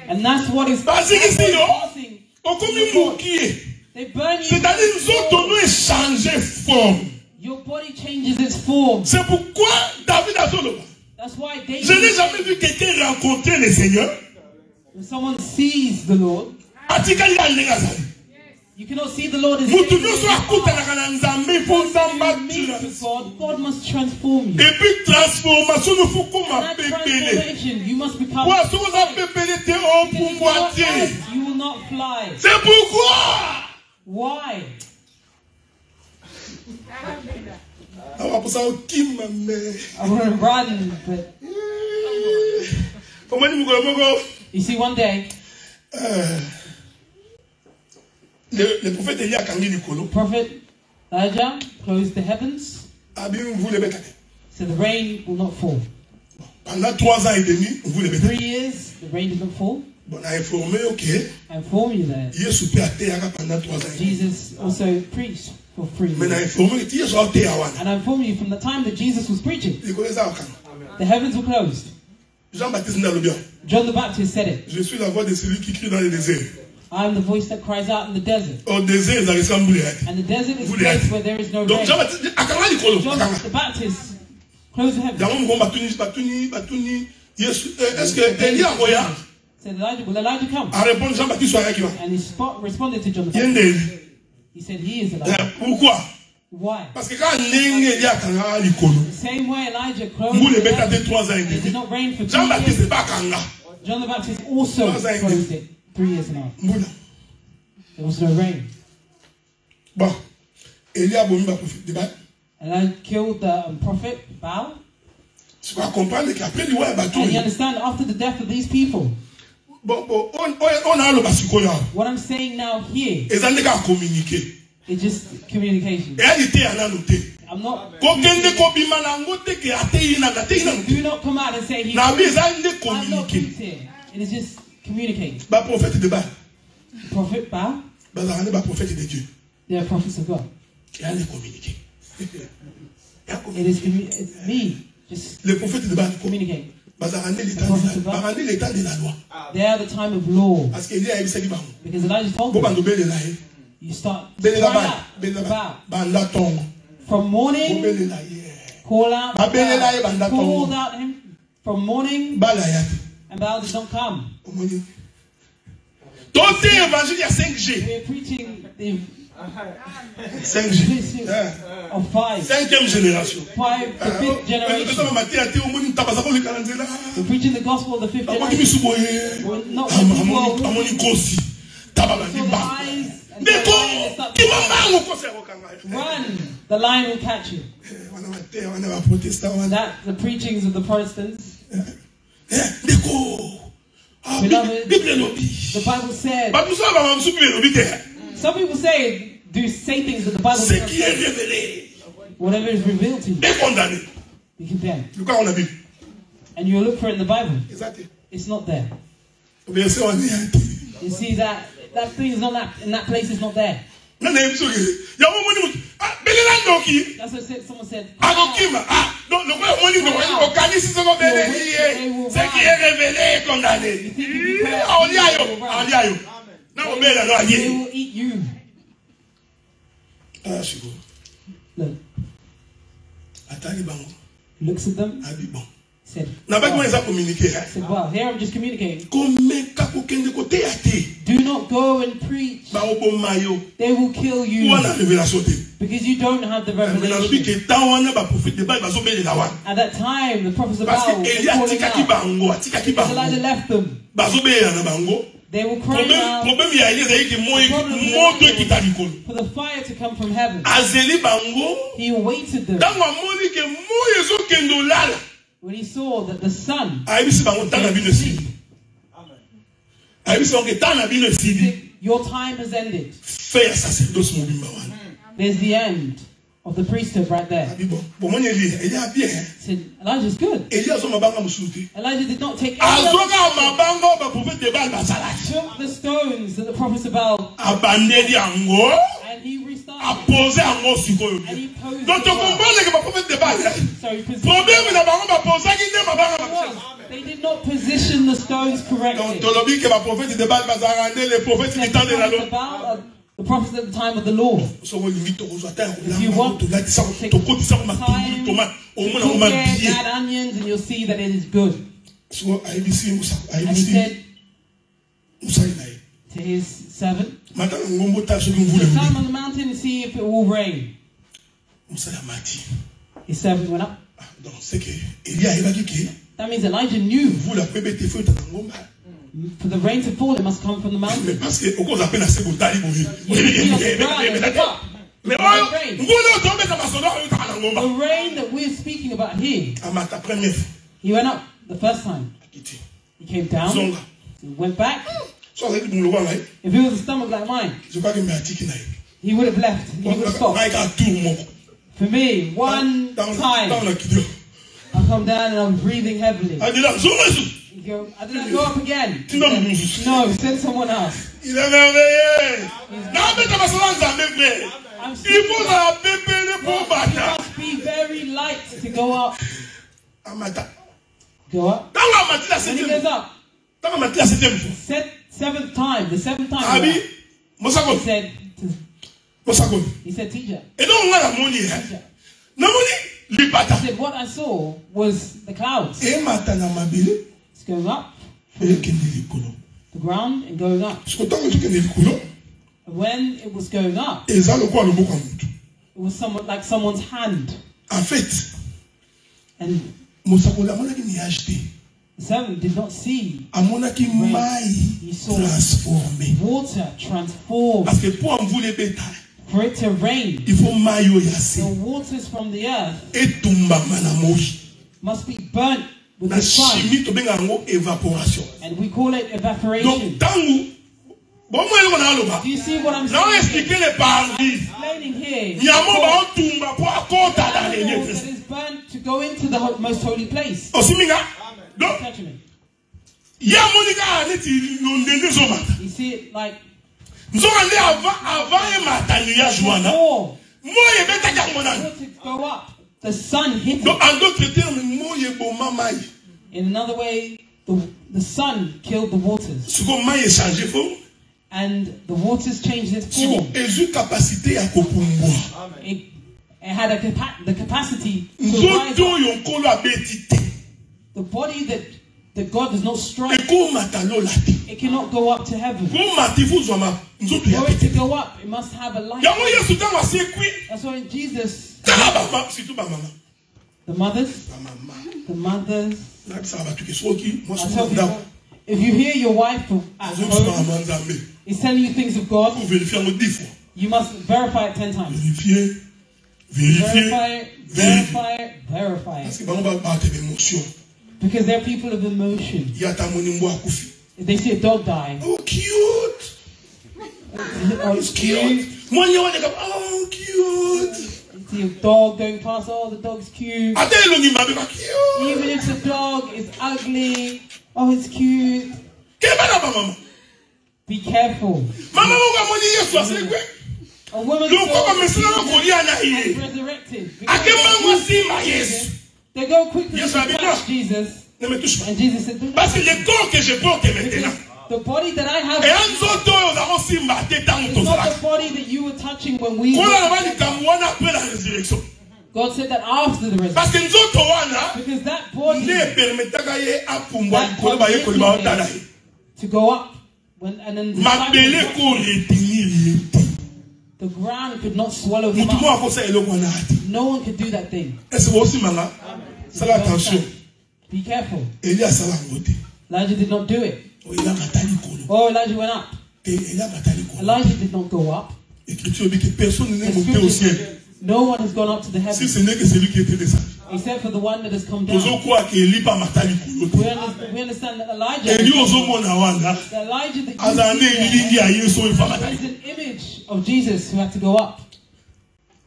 And that's what is passing. They burn you. c'est-à-dire nzoto no échanger forme Your body changes its form. C'est pourquoi David a solo. That's why Je n'ai David, jamais vu quelqu'un rencontrer le Seigneur. when someone sees the Lord, atikali ndenge azali you cannot see the Lord as motu David nyonso is. akutanaka na nzambe mpo nzambe When you atila meet with God, God must transform you. epuis transformation no fo And that transformation, you must become. po soki oza pepele te Because if you opumbwa are te light, you will not fly. Why? awaposa okima me I want to run, but omoni mokolo moko you see, one day, euh, le le prophète eli akangi likolo Prophet Elijah closed the heavens, so the rain will not fall. pendant trois ans et demi mvula ebeta Three years, the rain did not fall. bon na informe yo ke I inform you that yesu mpe ateyaka pendant trois ans Jesus also preached for three mais years. informe ke ti yesu aoteya wana And I inform you from the time that Jesus was preaching, the heavens were closed. jean baptiste John the Baptist said it. je suis la voix de celui qui crie dans le désert I am the voice that cries out in the desert. au désert ezalaka esika mbula ya te And the desert is a Vous l'avez. place where there is no donc rain. jean baptiste akanga likolo John akanga the Baptist closed the heavens. yango moko batuni batuni batuni yesu eh, est ce que eli akoya Said Elijah, will Elijah come? arépondre jean baptiste ayaki wa And he spot, responded to John the ye Baptist. nde eli He said, He is Elijah. Eh, pourquoi Why? parce que kaka ndenge eli akangaka likolo The same way Elijah closed mbula the ebeta te heavens, trois ans et it did demi not rain for jean three baptiste years. mpe akanga John the Baptist also Trois ans et closed demi. it three years and a half. There was no rain. Ba. bon eli abomi baprofete ba And I killed the um, prophet Baal. siko akomprendre ke après liwa bato And you understand, after the death of these people, what I'm saying now here eza ndenge akommunike is just communication. eyali te ya nano I'm not. kokende kobima nango te ke ateyi nano ateyi nano te Do not come out and say he. na eza nde I'm not communike. It is just communicating. baprofete de ba. Prophet Baal, bazalaka nde baprofete de dieu. They are prophets of God. eya nde communike It is commu- it's me just le prophète de ba. Communicating. bazalaka nde l'état de la- bazalaka nde l'état de la loi. They are the time of law. Parce que eli ayebisaki bango because Elijah told po them bando belela ye you start belela cry bana out, belela Baal. ba- banda ntongo from morning. bobelela ye Call out. Babelela ye banda Baal. tongo. Called out him. From morning, bala ya te and Baal did not come. omoni tote évangile ya 5g We're preaching the 5g Eh. of five, cinquième génération five, the fifth generation. eza mamateya te omoni nta baza koleka na nzela We're preaching the gospel of the fifth generation. Well, not people are amoni amoni kosi taba bandi So the eyes and the ndeko lion is up to kima you. mbango kosa yakokanga Run, the lion will catch you. Eh, wana bateya wana baprotestant wana That the preachings of the Protestants. Eh, ndeko Ah, Beloved, The Bible said. bato mosusu bama mosusu bible elobi te Some people say do say things that the Bible ce does qui not est say. révélé Whatever is revealed to you, est condamné you condemn. luka wana bible And you look for it in the Bible. te It's not there. obese wana ya te You see that that thing is not that in that place is not there. Na na yebi soki yango omoni motu ah, belela ndoki That's what said, someone said. akokima ah donc lokola omoni ndoki okanisi soko beleli ye ce qui est révélé est condamné aoli ayo aoli ayo na kobela no They aye will eat you. ah siko Look, atali bango looks at them, abi bon said, nabaki wana wow. eza communiqué said, wow, here I'm just communicating. komeka kokende koteya te Do not go and preach. baoboma yo They will kill you wana révélation te because you don't have the revelation. ke tan wana baprofete bali bazobelela wana At that time, the prophets of Baal were calling out. bango atikaki Because Elijah bango left them. They were crying out problème ya eli ezali ke moi moto for the fire to come from heaven. He awaited them ntango amoni ke moi ezokende olala when he saw that the sun ayebisi bango ntan bino esili ayebisi bango ke bino esili Your time has ended. fe ya sacerdoce mobimba wana. There's the end of the priesthood right there. abi bon bomoni eli eli abien He. Said, Elijah's good. eli azwa mabanga mosusu te Elijah did not take any the mabanga oyo baprofete bali took the stones that the prophets of Baal apose yango sikoyo And he posed donc the wall. tokombaneke baprofete de bali So he positioned problème na bango bapozaki nde mabanga it bakisala was. They did not position the stones donc correctly. tolobi ke baprofete de bali bazalaka nde le prophète Said the mitande na prophets lo of Baal are the prophets at the time of the law. soki olingi tokozwa ta ya If you kolamba want tolatisa take tokotisako matungulu time tomate to omona cook ngo it, mabie add onions, and you'll see that it is good. so ayebisi musa And he ayebisi said mosali na ye to his servant, mata na ngombo ta soki mvula Climb on the mountain and see if it will rain. amati His servant went up. Ah, donc c'est que eli ayebaki ke That means Elijah knew. Mvula po ebete fo eta na ngomba for the rain to fall, it must come from the mountain. parce que okoza mpe na se botali boye You see on the ground and look up. mais oyo ngula oyo tobeta masoda oyo etaka na The rain that we're speaking about here, fois he went up the first time. He came down, he went back. So ngai If it was a stomach like mine, je crois que me atiki na ye he would have left. He would have stopped. ngai ka tour moko For me, one ntango time, na kidi I come down and I'm breathing heavily. adela zonga esu You go, I didn't go up again. Tu vas me mosusu. No, send someone else. il est merveilleux nabeta masola nzambe mpe I'm il still faut ozala pepele mpo You bata must be very light to go up. Go up. ntango amati na When he goes up, ntango amati na septième fois set, seventh time, the seventh time, abi he mosakoli said, to, mosakoli he said, teacher, eloko ngai namoni ye teacher. namoni lipata. He said, what I saw was the clouds. emata na mabele It's going up. Ekende likolo the ground and going up. siko ntango ezokende likolo And when it was going up, eza lokola loboko ya motu it was somewhat like someone's hand. en fait And mosakoli amonaki nuage te the servant did not see amonaki mai transforme water transformed. parce que ebeta For it to rain, il faut mai oyo ya se the waters from the earth etumbama na moi must be burnt with na the sun. chimie yango évaporation And we call it donc evaporation. ntango bomoi eloko na Do you see what I'm saying? explike le parvi Explaining here. nyamo baotumba mpo akota dans les lieux Animal that is burnt to go into the ho- most holy place. osiminga donc You see like avant avant wana moi ebetaki yango en d'autres termes moi eboma mai In another way, the, the sun killed the waters. siko mai echange fo And the waters changed its siko form. ezwi kapasité ya kopumbwa It, it had a capa- the capacity to rise nzoto up. oyo nkolo abeti te The body that, that God does not strike, ekomata lola te it cannot go up to heaven. komata efozwama nzoto ya For it to go up, it must have a light. yango yesu ntango asekwi That's why Jesus, kaka bama surtout bamama the mothers, the mothers, nakisaka bato ke soki mwasi I tell ndako people, If you hear your wife at home is telling you things of God, ovérifie yango dix fois you must verify it 10 times. Verify it, verify it, verify it. Que bango babata bémotion Because they're people of emotion. ye ata moni mbwa akufi If they see a dog die, oh cute oh, it's cute. cute mwanye wane kaba oh cute You see a dog going past, oh, the dog's cute. ata elongi mabe ba cute Even if the dog is ugly, oh, it's cute. keba na bamama Be careful. mama moko amoni yesu asekwe A woman lokoko saw mesinanga Jesus kolia na was ye resurrected. Because akembango asimba yesu They go quickly Yes, to touch. Jesus, ne me touche pas and Jesus said, "Do not parce que le corps que je porte maintenant The body that I have eya nzoto oyo oza kosimba te ntango is not the body that you were touching when we. kola na balikambo wana apres la résurrection God said that after the resurrection, parce que nzoto wana because that body nde epermetaka ye apumbwa likolo bayekoli baotala ye to go up, when and then the mabele disciples- koretenir ye te the ground could not swallow him up. No one could do that thing. sala attention Be careful. Elijah did not do it. likolo Oh, Elijah went up. Elijah did not go up. écriture dit que personne n'est The monté au scripture ciel says, no one has gone up to the si heavens ce n'est que celui qui était descendu. Except for the one that has come down. tozokwaka ke eli pamata likolo We understand, we understand that Elijah, eli ozomona wana the Elijah that azala nde you see there elilingi ya yesu oyo efamata is an image of Jesus who had to go up.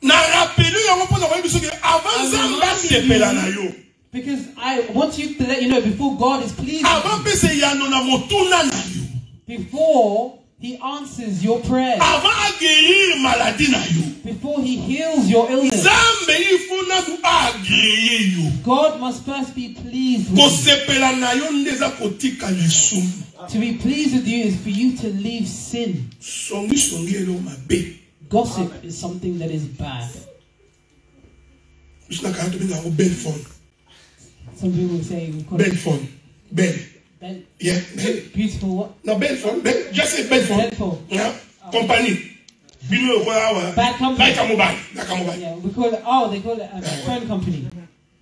na rapele yango mpo na koyebi soki avant nzambe asepela na yo. Because I want you to let you know before God is pleased, with avant mpe se yano na motuna na yo. You, before He answers your prayer, avant aguérir maladi na yo before He heals your illness, nzambe ifo nanu agreye yo God must first be pleased with you. kosepela na yo nde eza kotika lisumu To be pleased with you is for you to leave sin. songisongi eloko mabe Gossip is something that is bad. biso na kaya tobenga phone. Some people say we call belle it phone belle bad- yeah belle beautiful what? no belle phone belle just say belle phone Belle phone. yeah compagnie bino okoya awa Bad company. like mobile like mobile Yeah, we call it. Oh, they call it a phone company,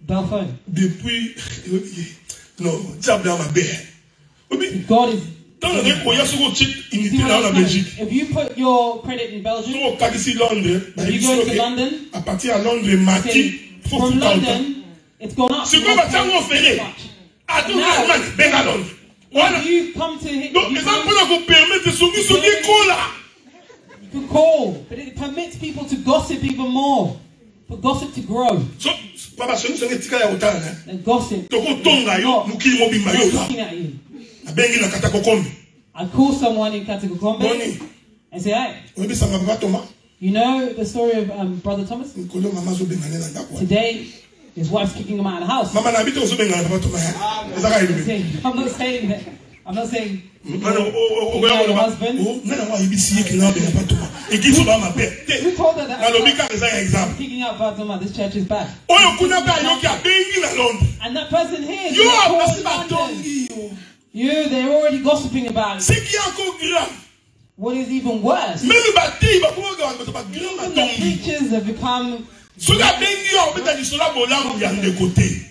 Bell Phone. depuis non diable dans ma belle obi God is. tant que koya soko check See unité what na na I'm saying? Belgique If you put your credit in Belgium, soko okatisi Londres if you go to London, à partir ya Londres mati say, faut from futa autant London, it's gone up. sikoyo batiango ofere atoman benga If you come to donc you, eza come, mpona kopermettre soki soki ekola you can call, but it permits people to gossip even more, for gossip to grow. so papa songisongi etika ya kotala na And gossip. tokotonga yo not- mokili mobimba yo not oza looking at you. nabengi na kata kokombi I call someone in Katakokombe boni and say, "Hey, oyebisanga papa toma you know the story of um, Brother Thomas? nkolo mama azobenga ne na ndako wana. Today, his wife's kicking him out of the house." mama nayebi te ozobenga na papa toma ezaka elobe saying, I'm not saying that. I'm not saying. Your husband. "Oh, nga nango ayebisi ye kenga obenga papa toma eglise oba mabe te Who told her that? nalobi kaka eza ya exemple Kicking out Fatima, this church is bad. oyo kuna mpe ayoki abengi na londres And that person here, yo they called basi London. batongi yo you, they're already gossiping about it. siki yako grave What is even worse? meme batei bakomoka bato bagrave Even the preachers have become. Soki abengi yo akobeta lisolo bolamu ya ndeko te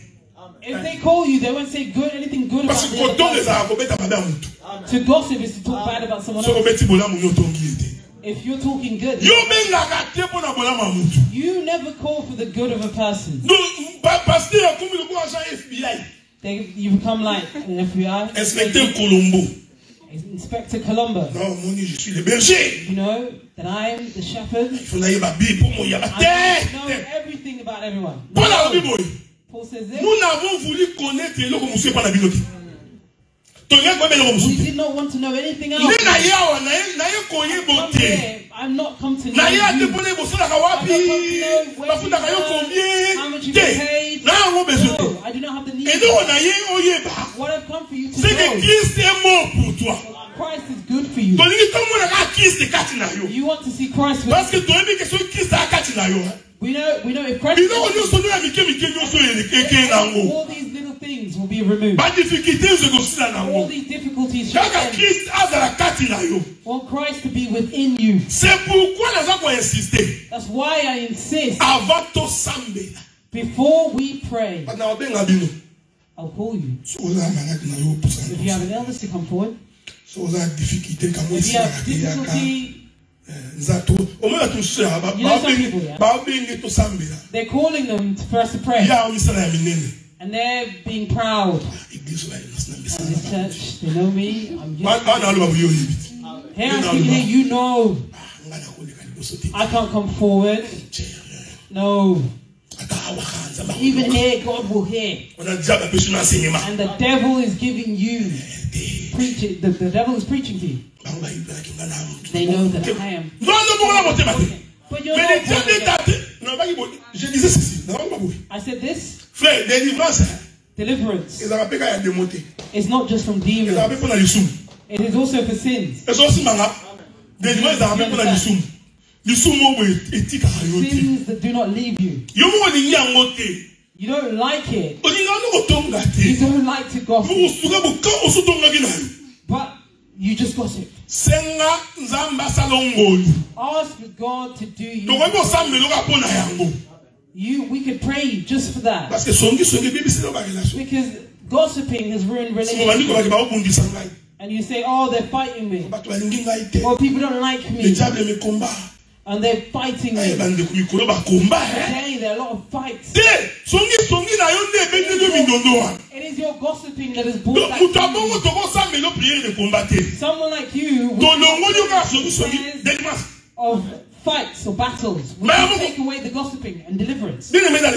If they call you, they won't say good anything good about parce the other kotonga person. ezalaka kobeta mabe ya motu To gossip is to talk bad about someone else. obeti bolamu yo otongi ye te If you're talking good, yo obengaka te mpona bolamu ya motu you never call for the good of a person. donc pa- paster akomi lokola agent fbi They, you become like an FBI, inspecteur colombo Inspector Columbus. Non, mon Dieu, je suis le berger. You know that I am the shepherd. Il faut la Bible pour moi, il y a la terre. Know everything about everyone. Paul a dit boy. Paul says it. Nous n'avons voulu connaître le comme monsieur pas la Bible. tolinga koyebela komosusunaye na ye awa naye koyebo te na ye ate mpona bosalaka wapi bafundaka yo combien need. eloko naye oyeba What I've come for you to c'est que christ est mort pour toi Christ is good for you. tolingi tomonaka christ kati na yo. You want to see Christ with parce que toyebi ke soki christ aa kati na yo. We know we know if Christ biloko nyonso nyo ya mike mike nyonso ekei nango all these little things will be removed. badifficulté nyonso ekosila All these difficulties kaka christ azala kati na yo. Want Christ to be within you. c'est pourquoi naza koinsiste That's why I insist. Avant tosambela before we pray. na babenga bino I'll call you. soki oza malade na yo opusa If you have an illness to come forward, soki oza na difficulté kamwa if you have esilaka te yaka difficulty, nza to omona to mosusu ya You know some people, yeah? they're calling them to- for us to pray. ya misala ya minene And they're being proud. this church, they know me. I'm just aloba boye oyebi te here. I'm speaking here. You know, nga nakoleka liboso te I can't come forward. No. Ata awaka nzambe Even here, God will hear. wana diable apesi no enseignement And the devil is giving you preaching. The, the devil is preaching to you. bango bayibelaki nga na They know that I am. te But you're mais not. le diable born again. d'état te nabaki boye je disais ceci nabaki baboye I said this deliverance ezalaka mpe kaka ya demo te is not just from demons. mpe mpo na lisumu It is also for sins. ezosimanga délivrance ezalaka mpe Sins that do not leave you. yo moko olingi yango te You don't like it. olingi wana kotonga You don't like to gossip. mokosuka boka osotongaki na yo But you just gossip. senga nzambe asala ngolu Ask God to do you. tokoki kosambela oka mpo na yango You we could pray just for that. parce que songisongi ebebiseli barelation Because gossiping has ruined relationships. kobaki bakobundisa ngai And you say, oh, they're fighting me. bato balingi ngai te Or people don't like me. And they're fighting me. aye bandeko mikolo bakomba Today, there are a lot of fights. te songisongi na yo nde ebendeli yo mindondo wana It is your gossiping that has brought that moto to abongo you. tokosambela priere de komba te Someone like you would tolongoli yo kaka songisongi délivrance of fights or battles. We can take away the gossiping and deliverance. bien aimé dans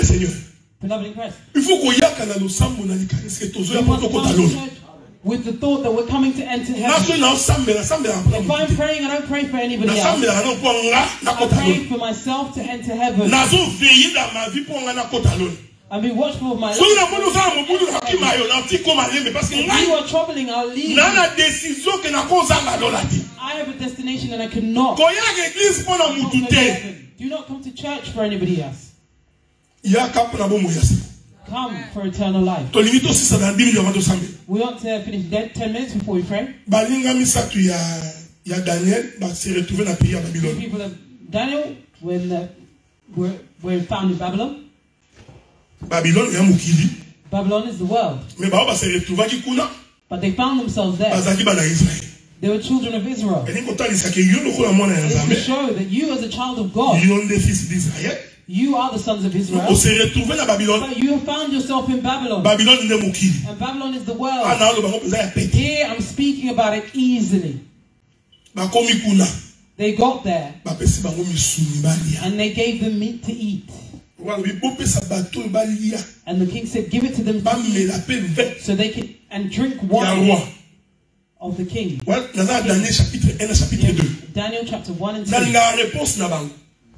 Beloved in Christ. il faut koyaka na losambo na likanisi ke tozoya We mpo must tokota come lolo church with the thought that we're coming to enter heaven. naso naosambela sambela mpona If I'm praying, I don't pray for anybody else. nasambelaka no mpo nga I pray for myself to enter heaven nazoveye dans ma vie mpo nga nakota lolo and be watchful of my life. namoni oza na mobulu nakima yo natiko malembe parce que If you are troubling, I'll leave. you. na décision ke nakozanga lola te I have a destination and I cannot. koyaka eglise mpo na not mutu go to te heaven. Do not come to church for anybody else. Come for eternal life. tolingi tosisa na 10 million tosambela We want to finish de- 10 minutes before we pray. balinga misato ya ya daniel base retrouve na pays ya The babylone people of Daniel, when the, were, were found in Babylon, babylone ya mokili Babylon is the world. me bao base retrouvaki kuna But they found themselves there. bazalaki bana israel They were children of Israel. to show that you, as a child of God, yo nde fils d'israel you are the sons of Israel. ose retrouve na babylone But you have found yourself in Babylon. babylone nde mokili And Babylon is the world. Ah ana aloba ngo mpenza pete Here I'm speaking about it easily. bakomi kuna They got there bapesi bango misuni balia and they gave them meat to eat. walobi bopesa bato oyo balia And the king said, Give it to them to eat bamela mpe ve so they can and drink wine of the king. Wa- naza na daniel chapitre 1 na chapitre 2 Daniel chapter 1 and 2.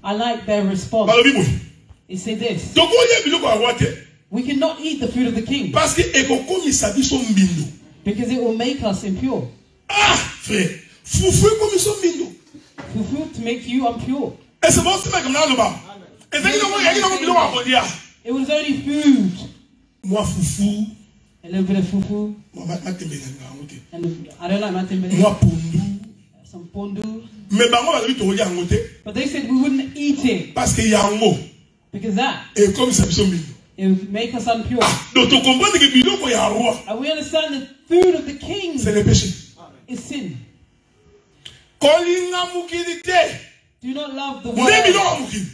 Nalingaka réponse na bango I like their response. balobi boye He said this tokolia biloko ya roi te We cannot eat the food of the king parce que ekokomisa biso mbindo because it will make us impure. ah frère fufu ekomiso mbindo Fufu to make you impure. ese bosimaka naloba ezalaki nango yaki nango biloko ya kolia It was only food. fufu A little bit of fufu. mwa ma- matembelanga yango te And I don't like matimbele. mwa pondu Some pondu. me bango yango te But they said we wouldn't eat it parce que yango because that ekomisa biso mbindo it would make us impure. donc tokomprendre ke biloko ya roi And we understand the food of the king c'est le péché is sin. kolinga mokili te Do not love the biloko world? ya mokili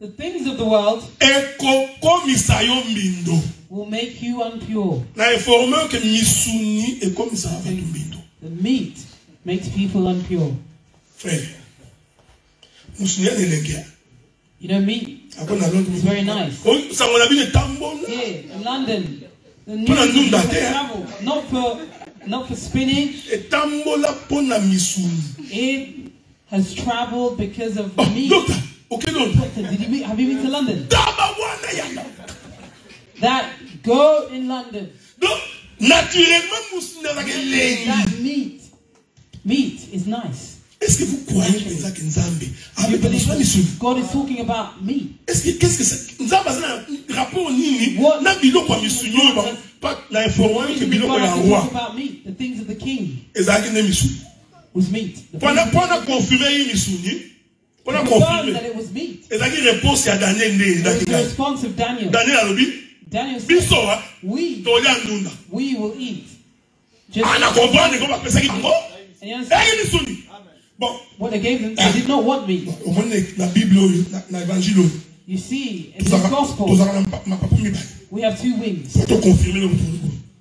The things of the world ekokomisa yo mbindo will make you impure. na informe ke misuni ekomisaka bato mbindo The meat makes people impure. You know, meat ako na londres is very nice. O- sango na bino etambola Here in London, the news that has there. not for not for spinach. etambola mpo na misuni It has traveled because of Oh, docteur oke londres Doctor, did you be, have you been to London? taba wana yanga That go in London. donc naturellement musuni azaka That meat, meat is nice. est ce que vous croyez mpenza ke nzambe You abeta believe mosula misuni that God is talking about meat. est ce que qu'est ce que c'est nzambe aza rapport nini na biloko ya misuni oyo bango pa na The informe ke reason biloko ya has to talk roi about meat, the things of the king, ezalaki nde misuni was meat. The mpona things of the mpona confirme ye misuni that it was meat. ezalaki réponse ya daniel was the response of Daniel. daniel alobi? Daniel said, biso we, tolia ndunda. we will eat. Just ana comprendre ko bapesaki bango and eyini bon what they gave them? They did not want me. omoni na bible oyo na- na évangile oyo You see, in tozalaka gospel, tozalaka na mapa- mapapu mibale we have two wings. po toconfirme le moto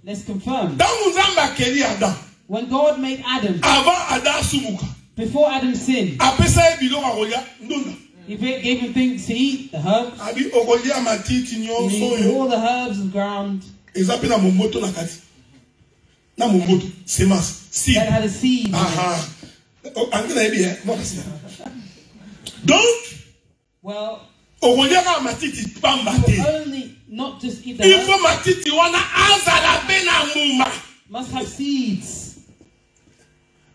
Let's confirm. ntango nzambe akeli adam When God made Adam, avant adam asumuka before Adam sinned, apesa ye biloko akolia ndunda He gave him things to eat, the herbs. abi okolia matiti You nyonso eat oyo all the herbs of ground na momboto na kati na momboto semence seed that had a seed. in it. aha O- angi nayebi e mwakasi donc Well, okolia kaka matiti pamba you te will only not just eat the il herbs, faut matiti wana azala mpe na mbuma must have seeds.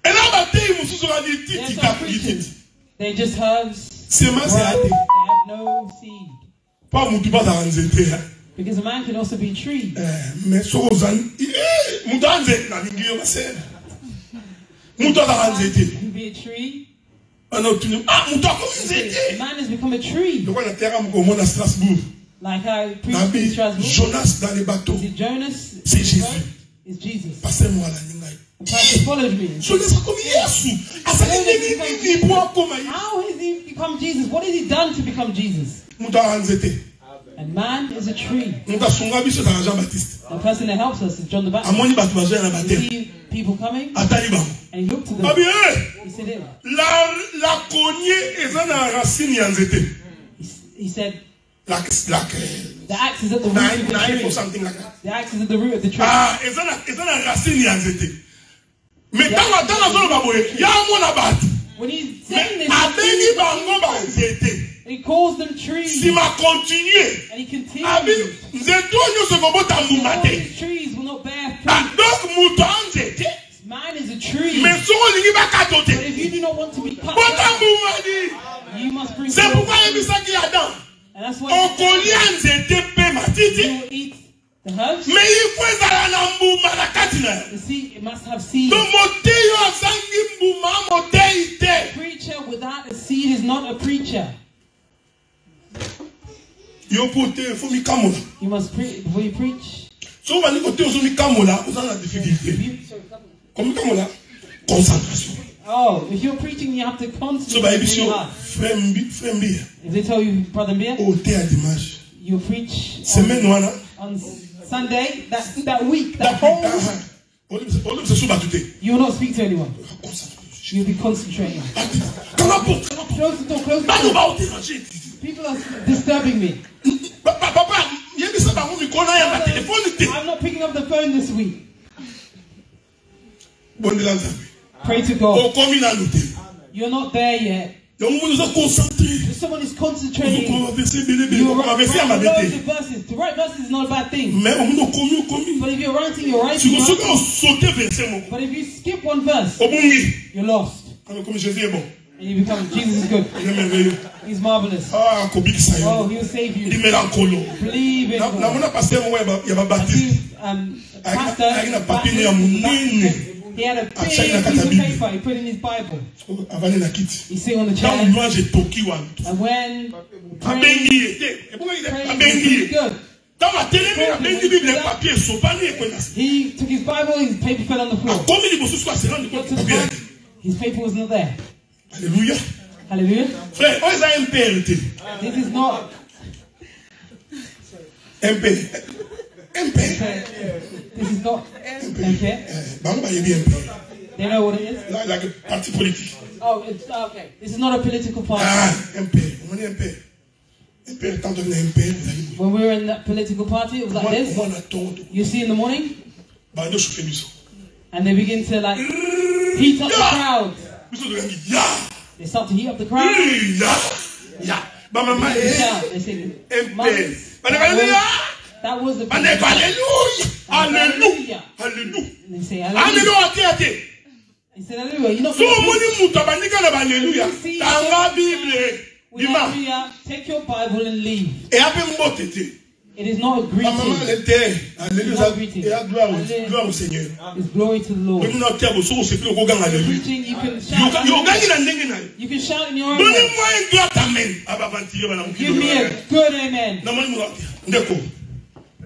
eza batei mosusu They're badititi some kaka creatures. lititi They're just herbs. semence ya They te have no seed. mpo mutu bazala nzete ya Because a man can also be a tree. Eh, mais soki ozali Eh, moto anzete nalingi yo basene moto azala nzete You can be a tree. ana ah A man has become a tree. lokola na terra moko strasbourg Like I preached in Strasbourg. jonas dans les bateaux Is Jonas? C'est Jésus. Is Jesus. paster moko alandi ngai The pastor followed me. jonas akomi yesu azali ndenge nini po akoma How has he become Jesus? What has he done to become Jesus? moto azala nzete And man is a tree. moto asunga biso ezala jean baptiste The person that helps us is John the Baptist. amoni bato bazoya na You bateme see people coming, atali bango and he looked abi them. e He said, "Eh." la la konie eza na racine ya nzete He s- he said, like like eh, the axe is at the root of nine the nine or tree. something like that The axe is at the root of the tree. ah eza na eza na racine ya nzete mais ntango ntango azoloba boye ya mona bato When he's saying this, abengi bango banzete he calls them trees. nsima continue And he continues. nzete oyo nyonso ekobota mbuma All te these trees will not bear Ah, fruit. donc moto anzete Man is a tree. mais soki olingi bakato But if you do not want to be cut bota down, mbuma di you must bring c'est pourquoi ayebisaki adam. And that's why he okolia nzete mpe said, matiti you will eat mais ifo ezala na mbuma na kati na. Yo The seed, it must have seed. to motei oyo azangi mbuma motei te yo te mikamola You must preach before you preach. oza na difficulté. If you, komikamola concentration. Oh, if you're preaching, you have to so concentrate yo hard. frère mbia If they tell you, Brother Mbia, dimanche. you preach semaine wana on Sunday, that, that week, that whole so te you will not speak to anyone. You'll be concentrating. kana porte kana porte Close the door, close the door. People are disturbing me. papa yebisa bango mikolo na ya batelefone te I'm not picking up the phone this week. Pray to God. te You're not there yet. Yango moni oza concentre If someone is concentrating, ozokoma verse ebelebele you write mabe loads of verses. To write verses is not a bad thing. mais omoni okomi okomi But if you're writing, you're writing. siko soki right? osote verse moko But if you skip one verse, you're lost. kama komi jésus est bon And you become, Jesus is good. il est merveilleux He's marvelous. ah Oh, he'll save you. Believe in Na- God. namona paster moko ya ba- ya I babaptiste see, um, pastor, avec na papier Baptist, ya monene. Baptist, he had a big piece of paper he put in his Bible. kiti He's sitting on the chair, louange etoki wana and when praying, ye te ebongaki te praying good. ntango atelemi abengi bible ya papier esopani ekwenda He took his Bible, his paper fell on the floor. akomi liboso so asela Got to the his paper was not there. Hallelujah. frère eza This is not mpr mpr This is not M.P. okay. bango bayebi mpr They know what it is. like parti politique Oh, it's okay. This is not a political party. ah mpr mpr tanto na When we were in that political party, it was like this. You see in the morning, bando chauffe biso and they begin to like heat up the crowd. biso tokangi ya They start to heat up the crowd. ya ya bamama They e shout. They say, mpr "Mothers, bandeko that was, that was the bandeko aleluya aleluya Hallelujah. And they say, Hallelujah. He said, Hallelujah. You're not so omoni moto abandika na tanga bible with Hallelujah. Take your Bible and leave. eya mpe mbote It is not a greeting. ale te aleluya eya gloire au- Alleluia. gloire au seigneur It's glory to the Lord. omona otia boso osepeli okoganga aleluya Preaching, you can shout. Yoka- yokangi na ndenge na yo You can shout in your own way. moi un droit amen abavantile bana Give me a good amen.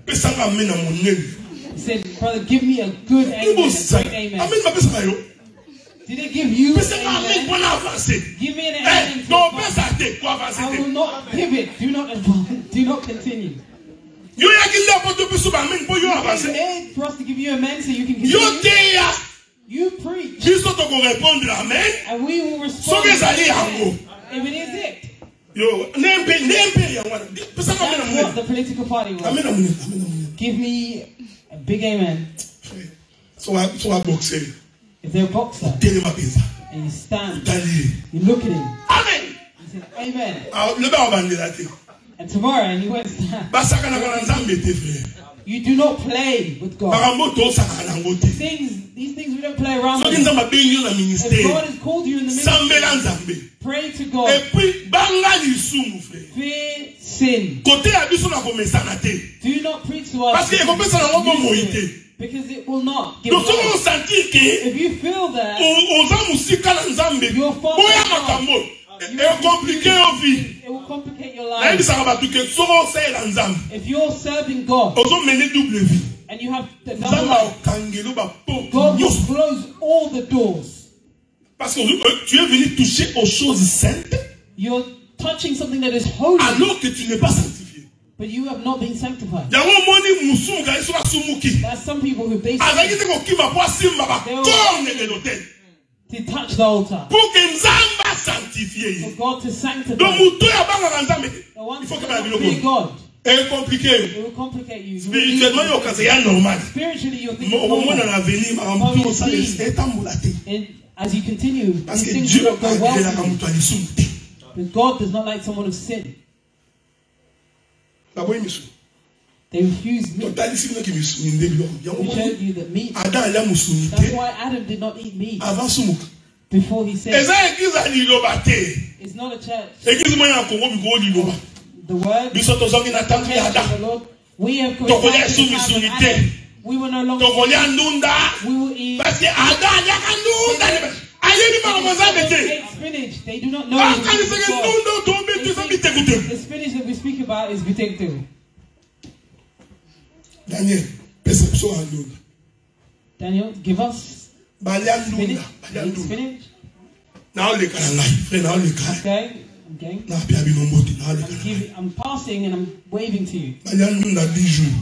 He said, Brother, give me a good amen, a great amen. Did they give you an amen amen? mpona avance Give me an Eh, amen. to topesa te ko avance I will not give it. Do not advance. Do not continue. yo yaki nde po topeso baamen mpo yo It's avance made for us to give you amen so you can continue. You preach, and we will respond. soki ezali yango If it is it, yo nempe nempe yango wana pesanga amen na that's what the political party was. amen na monene amen na monene Give me a big amen. so wa so wa boxe If they're a boxer and you stand, you look at him, amen. You say, Amen. Lebe abandela te And tomorrow, and you won't stand. Basakanaka na nzambe te frere You do not play with God. makambo tosakaka nango te Things, these things we don't play around with. nzambe abengi yo na If God has called you in the ministry, pray to God. epuis banga lisumu frere Fear sin. kote ya na komesana te Do not preach to us. Parce que ekopesa nango bomoi te Because it will not give donc soki life. osentir ke If you feel that, o- oza mosika na nzambe Your father boya God. makambo ekomplike yo vie it will complicate your life. If you're serving God and you have the double God will close all the doors. parce que tu es venu toucher aux choses saintes You're touching something that is holy, alors que tu n'es pas sanctifié. but you have not been sanctified. asumuki There's some people who they azalaki to touch the altar. Pour que nzambe asanctifie for God to sanctify. moto oyo abangaka nzambe. Te The faut who keba na cannot fear biloko God, eh, it will complicate you. spirituellement yo okaza ya normal. Spiritually, you're thinking normal. na avenir makambo to osalesa etambola te. And as you continue, parce these que dieu will go well agrelaka for you. moto ya lisumu te But God does not like someone of sin. They refuse meat. totalisi binoki misuni nde biloko yango showed you that meat. adam alia mosuni That's why Adam did not eat meat before he said, eza eglize ya liloba te It's not a church. eglize moya na kongo mikoo liloba The word, biso tozongi na ntango ya church of adam the Lord. We have Tokolia coincided with the time of soumis Adam. unité. We were no longer. We will eat. parce que adam aliaka ndunda ayebi makambo nzambe They te ate spinach. They do not know. the akanisaka God. ndunda tobe They toza think biteko te The spinach that we speak about is potato. Daniel ya ndunda Daniel, give us balia spinach. ndunda balia Eat ndunda spinach. naoleka na ngai fre naoleka Okay, napia bino I'm giving. I'm passing and I'm waving to you. 10 jours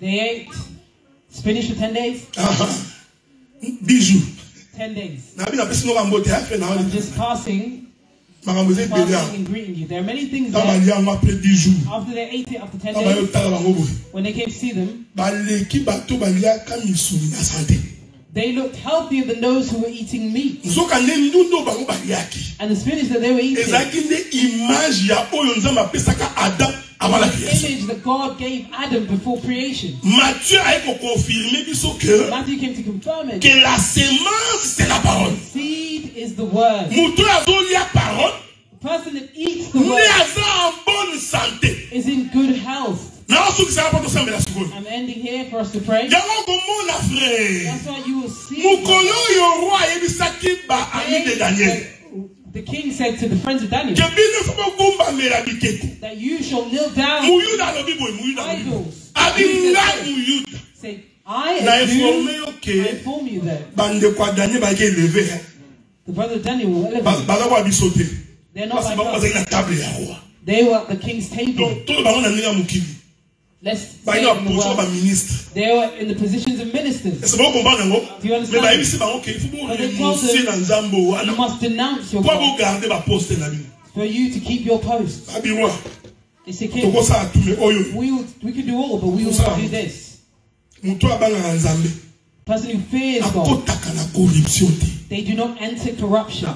They ate spinach for ten days. Ah. Aha. 10 Ten days. nabi napesi noka mbote ya I'm just passing, makambo eza ebeleata baliango apres 10 jourta bayotala bango boye baleki bato baliaka misuni na sante They looked healthier than those who were eating meat. And the spinach that they were eating. Ezalaki nde image ya oyo nzambe apesaka adam avant la the création image that God gave Adam before creation. matthieu aye koconfirme biso ke Matthew came to confirm it. que la semence c'est la parole Seed is the word. moto oyo azolia parole The person that eats the nde word aza en bonne santé is in good health. naosukisaka mpo tosambela sikoyo I'm ending here for us to pray. yango komona frere That's why you will see. mokolo oyo roi ayebisaki baami de daniel The king said to the friends of Daniel ke bino fo bogumbamela bikeko that you shall kneel down muyuda alobi boye muyuda alobi boye. idols. abi Jesus nga said, muyuda Say, I am informe you. yo I ke inform you that bandeko ya daniel bayaki eleve the brother Daniel will elevate. baza kwa biso te They're not like us. bazali na table ya roi They were at the king's table. Let's bayi say na it in the world. They were in the positions of ministers. ese bakokomprendre yango Do you understand? me bayebisi bango ke ifo But they told them- You must denounce your mpo God bogarde baposte na bino for you to keep your post. babirwa They say, King, tokosala tume oyo we, will, we could do all, but we will do this. Person who fears God, akotaka na corruption. Te they do not enter corruption.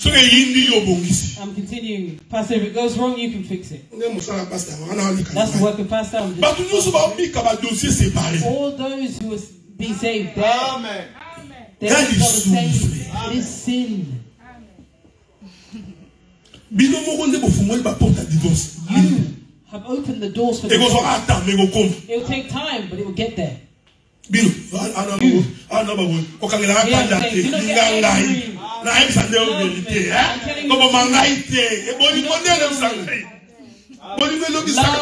I'm continuing. Pastor, if it goes wrong, you can fix it. nde mosala pastor yango wana oleka That's the work of Pastor. I'm bato just, nyonso babika all those who will be saved, they're, Amen. they're That not the same. It is sin. bino moko nde bofungoli baporte ya divorce You have opened the doors for ekozwaka divorce. ata me kokoma It will take time, but it will get there. bino ana baboye okangelaka Yeah, kanda say, te you nayebisa nde obeli te koboma ngai te ebolingo nde elebisa ngai bolingo? elokisaka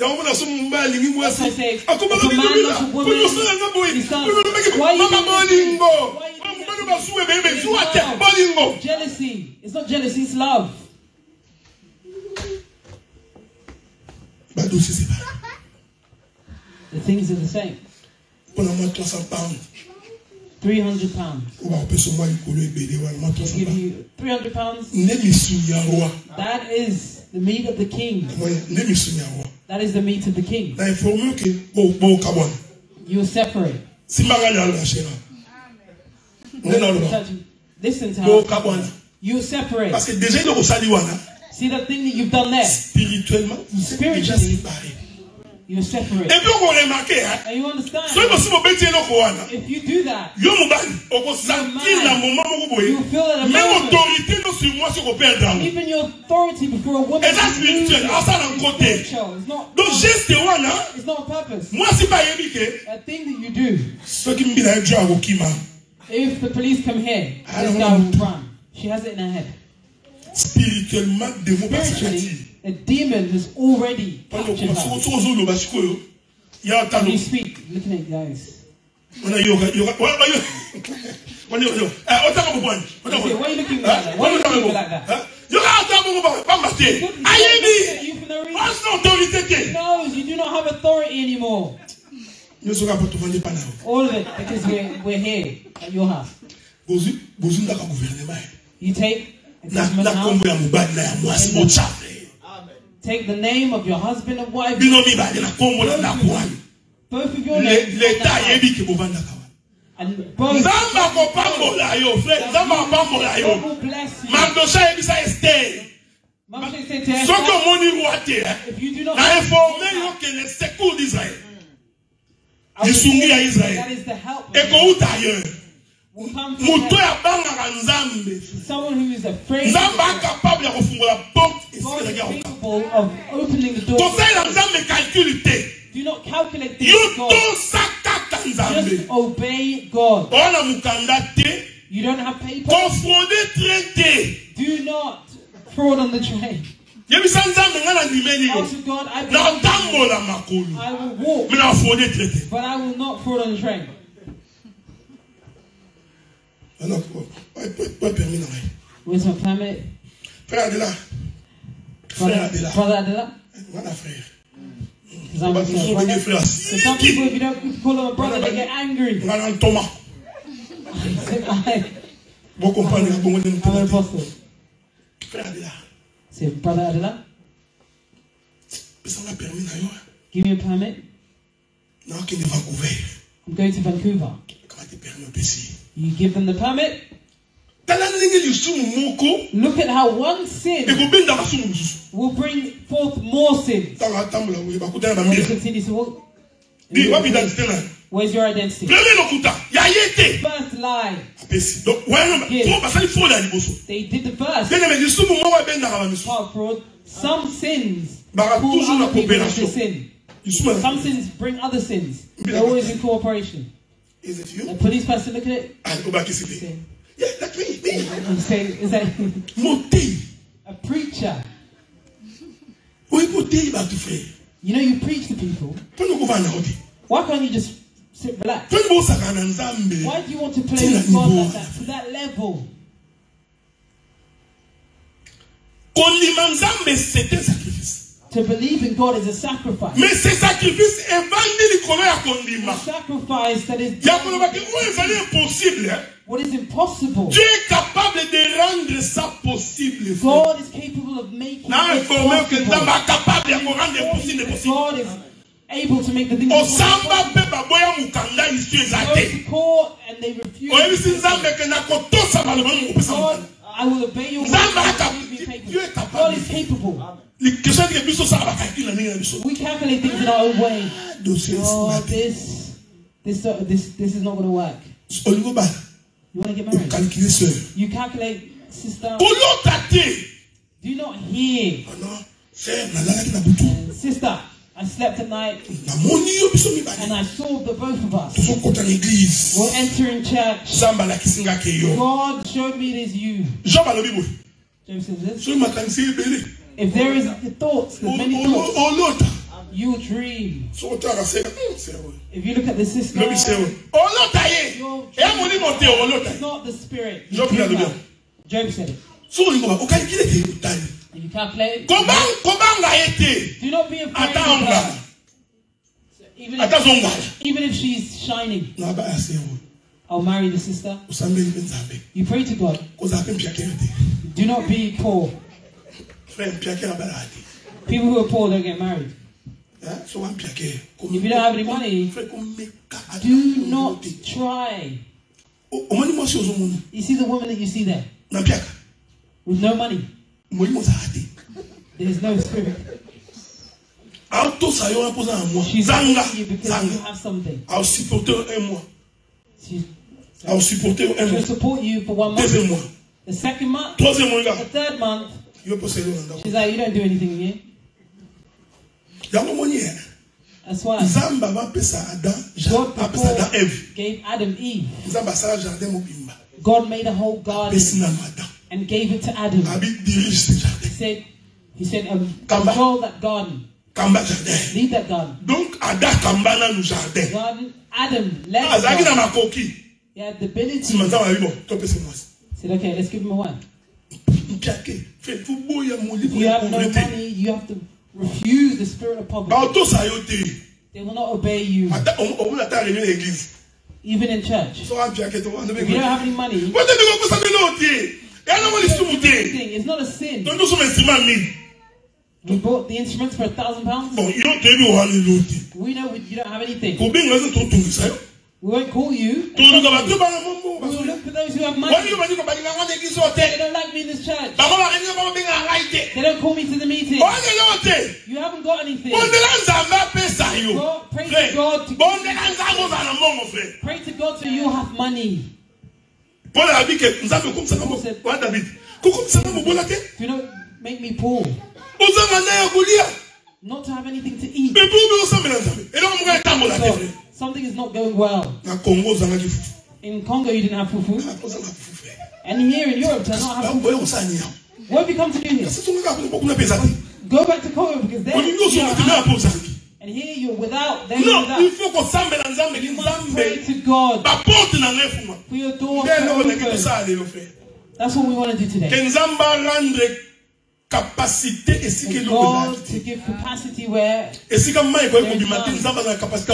yango so mobali alingi mwasi akomaakobinakoyosalanga boyemama bolingo. Mobali basuku ebeye bezwa te bolingo bato osisi ba The things are the same. Put on 300 pounds. 300 pounds. oyo bakopesa mwa likolo ebele wana mwa They'll give you 300 pounds. nde misuni ya roi That is the meat of the king. Moye, nde misuni ya roi That is the meat of the king. na informe ke boka bwana You separate. simbanga nyalo ya shera nde naloba Touch- Listen to how you separate. parce que déjà eloko osali wana See that thing that you've done there? spirituellement déjà Spiritually. séparé You separate. epi okoremarke And you soki understand? bosi bobeti eloko wana If you do that, yo mobali okosentir na moma moko boye you feel at a même moment, autorité no sur moi soki operdre yango even your authority before a woman eza is losing. spirituel asala ngo te Spiritual. It's not, donc geste wana it's not purpose. mwasi mpe ayebi ke A thing that you do. soki mbila ye jo akokima If the police come here, I this don't guy will know. run. She has it in her head. spirituellement demo Spiritually, basakati a demon has already captured her. soki ozoloba sikoyo ya When talo you speak, looking at guys. wana yoka yoka wa- wa- yo- wana yoka yoka otaka bobwani You say, why are you looking like that? Why are you looking like that? yoka ata bongo ba pamba te He's looking you for no reason. ose na autorité He knows? You do not have authority anymore. nyonso kaka po tovandi mpa na yo All of it because we're, we're here at your house. bozwi bozwi ndaka gouvernement You take a government house, take the name of your husband and wife, bino mibale na nkombo na ndako wani both of your names, on leta that house. ayebi ke bovandaka wana and both. nzambe akopambola yo frere nzambe akopambola yo will bless you. mardosa ayebisa ester Moshe said to soki omoni roi te eh, if you do not na informe yo ke le secours will lisungi ya give you- Israël. that is the help ekouta ailleurs will come from moto heaven. abangaka nzambe someone who is afraid of nzambe akapable ya kofungola porte God ya capable of opening the door. kosalela nzambe calcule te Do not calculate things yo with God. nzambe Just obey God. mokanda te You don't have paper. train te Do not fraud on the train. yebisa nzambe ngai nandimeli yo Ask God, I believe you. natambola makolo I will walk, me na fraude train train. pas permis na ngai Where's my permit? frère adelard frère Brother, adelard brother Adelard? wana frère Because I'm bato a mosusu benge brother. frère So some people, if asiki you don't call them a brother, they get angry. ngai na ntoma I, bokomprendre bongo nde I'm an motema te apostle. frère adelard Say, brother Adelard, pesanga permis na yo give me a permit. nakokende vancouver I'm going to Vancouver. kamate permis opesi You give them the permit. tala ndenge lisumu moko Look at how one sin ekobendaka sumu mosusu will bring forth more sins. ntango atambola boye bakutana na When you mbila continue to walk, di wapi identité na ye where's your identity? premier lokuta ya ye te First lie. apesi donc wana Yes. po basali fraude ya liboso They did the first ndenge lisumu moko ebendaka bamisusu part fraud. Some sins pull other people into sin. Some sins bring other sins. They're always in cooperation. Is it you? A police person look at it ali obakisi te say, Yeah, that's me, me. and say, is that motei a preacher? You know, you preach to people. Why can't you just sit relax? Why do you want to play with God like that? To that level? kolima nzambe c'est un sacrifice To believe in God is a sacrifice. mais ce sacrifice evandi likolo ya kondima A sacrifice that is ya kolobaki oyo ezali impossible hein? what is impossible. dieu est capable de rendre ça possible. God is capable of making na it informe ke nzambe possible. acapable ya korendre impossible possible God is able to make the things osamba mpe baboya mokanda isu eza Go te to court and they refuse. oyebisi nzambe ke nakotosa maloba mokopesa God, I will obey your Nzambe word. aka- and be Dieu est capable. Capable. God is capable. question ke biso osala bakalkule na ndenge na biso We calculate things in our own way. dossier Oh, esima te this, this, uh, this, this is not going to work. olingi obala You want to get married? okalkule seur You calculate, sister. kolota te Do you not hear, ono seur nalalaki na butu sister? I slept at night namoni yo biso and mibale I saw the both of us tozokota na eglize were entering church. nzambe alakisi nga ke yo God showed me it is you. jean balobi boye James says this. Soki makanisi ebele If there is the thoughts, there's many thoughts. You dream. so otaka se "Hmm, If you look at the sister, lobi se oyo olota ye your eya molimo te olota it's not the spirit. You Job said it. that. Job said it. so ba okalkile te otali If you calculate, Koba- kobanga ye te do not be afraid ata of her. ongala Even if, even if she's shining, na baya se oyo I'll marry the sister. osambeli mpe nzambe You pray to God. kozala mpe mpiake yo te Do not be poor. frère mpiake na balaka te People who are poor don't get married. Hein? so wampiake If you don't have any money, frère komeka ata do not try. O- omoni mwasi ozomona You see the woman that you see there with no money. molimo ozala te There's no spirit. aotosa yo wana mpoza na mwa She's zanga you because you have something. aosupporte yo un mois She, aosupporte yo un she'll support you for one month. The second month, the third month, yo mpo selo na ndako she's like, you don't do anything here. yango moni ye That's why nzambe abapesa adam God apesa adam before eve gave Adam Eve. nzambe asala jardin mobimba God made a whole garden apesi nano adam and gave it to Adam. He said, he said, um, control that garden. Lead that garden. donc adam kamba nanu jardin Garden. Adam led the azalaki na garden. makoki He had the ability. nsima nzambe abi bon topesa mwasi He said, okay, let's give him a wife. Mpiake fe toboya If molimo you ya have no pauvreté money, you have to refuse the spirit of poverty. baotosa yo te They will not obey you, Ata- om- omoni ata réunion na église even in church. so wampiake to If you don't have any money, botebekokosa bino te yango lisumu te thing, it's not a sin. donc tosoma instrument mine We bought the instruments for a thousand pounds. bon yo toyebi owanelo te We know we, you don't have anything. Kobenga eza totungisa yo We won't call you. toluka bato bana momo We will look for those who have money. yo baninga balinga ngwana église o They don't like me in this church. bango balinga bakobenga ngai te They don't call me to the meeting. You haven't got anything. bondela nzambe apesa yo God, pray to God to bondela nzambe ozala na mbongo frère pray to God so you'll have money. paul alabi ke nzambe okomisaka mo wana david kokomisaka mobola te Do not make me poor. ozanga na ya kolia Not to have anything to eat. mpe mpe osambela nzambe eloko moko etambola te So something is not going well. na congo ozangaki fufu In Congo, you didn't have fufu. And here in Europe, to not have fufu. oya kosala ni yango What have you come to do here? kasi tongaka kuna kuna mpe eza te Go back to Congo because there you ozonga don't te na have. mpe ozalaki And here you're without, there you're non il without. faut kosambela nzambe You must nzambe pray to God baporte na ngai fuma for your doors nde to eloko olingi open. tosala lelo frère That's what we want to do today. capacité esika eloko esika mai ekoki kobima te nzambe azala capacité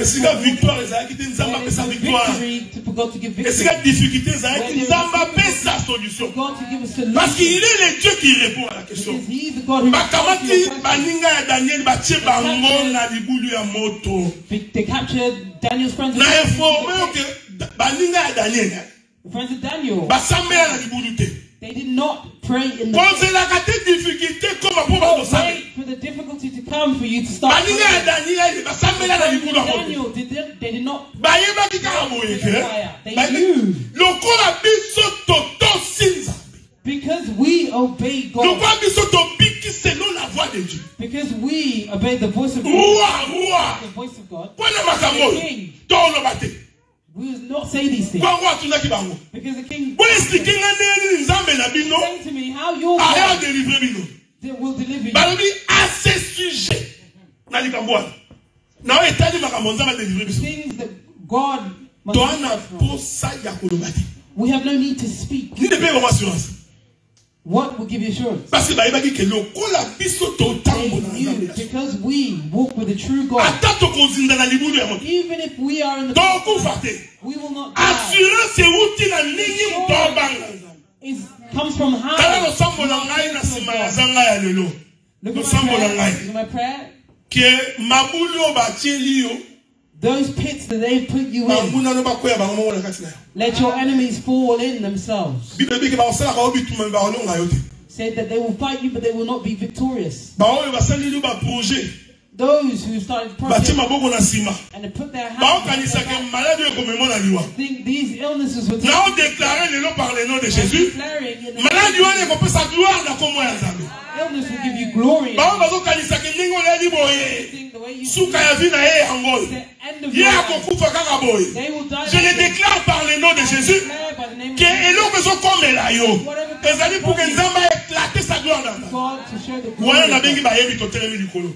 esika victoire ezalaki te nzambe apesa victoire. esika difficulté ezalaki nzambe apesa solution. Parce qu'il est le dieu qui répond à la question. bakamati baninga ya daniel batie bango na libulu ya moto. Na informe oyo ke baninga ya daniel. basambela na libulu te. They did not pray in the kozelaka te difficulté koma mpo Don't wait for the difficulty to come for you to start daniel basambela na Friends libulu ya of moto Daniel, did they, they did not. bayebaki kaka boye ke They knew. lokola biso totosi nzambe Because we obey God. lokola biso tobiki selon la voix de dieu Because we obey the voice of God. The voice of God. oyo King. We will not say these things. kwango atundaki bango Because the king po esplike nga ndenge nzambe na bino say to me how your God that will deliver you. balobi ase sujet na likambo wana na oyo etali makambo nzambe adelivre biso Things that God must toa na deliver from. posa ya koloba te We have no need to speak. What will give you assurance? parce bayebaki ke lokola biso totambola na nzambe because we walk with the true God. ata tokozinda na libulu ya moto Even if we are in the tokufa te we will not die. assurance euti na ndenge moto abanga It comes from tala high. losambola ngai na nsima ya zanga ya lelo losambola prayer. ngai ke mabulu oyo batieli yo Those pits that they've put you in, banguna bakwea bango moko na kati na. Yo let your enemies fall in themselves. bibele biki bakosalaka yo bituma bakolonga yo te. Said that they will fight you, but they will not be victorious. baoyo basaleli yo baprojet Those who started projects maboko na nsima and they put their hands back, maladi oyo ekomema na liwa. think these illnesses were naodeklare lelo par le nom de jésus. declaring in the maladi wana ekopesa gloire na kombo ya nzambe. Illness will give you glory. Bao bazokanisaka ndenge oleli boye Think the way you suka ya vi na ye yango oyo the end of ye akokufa kaka boye They will die. je le déclare par le nom de jésus by the name of ke Jesus, eloko ezokomela yo. Ezali pour que nzambe aéclate sa gloire dans ta vie. God to show the wana nabengi bayebi totelemi likolo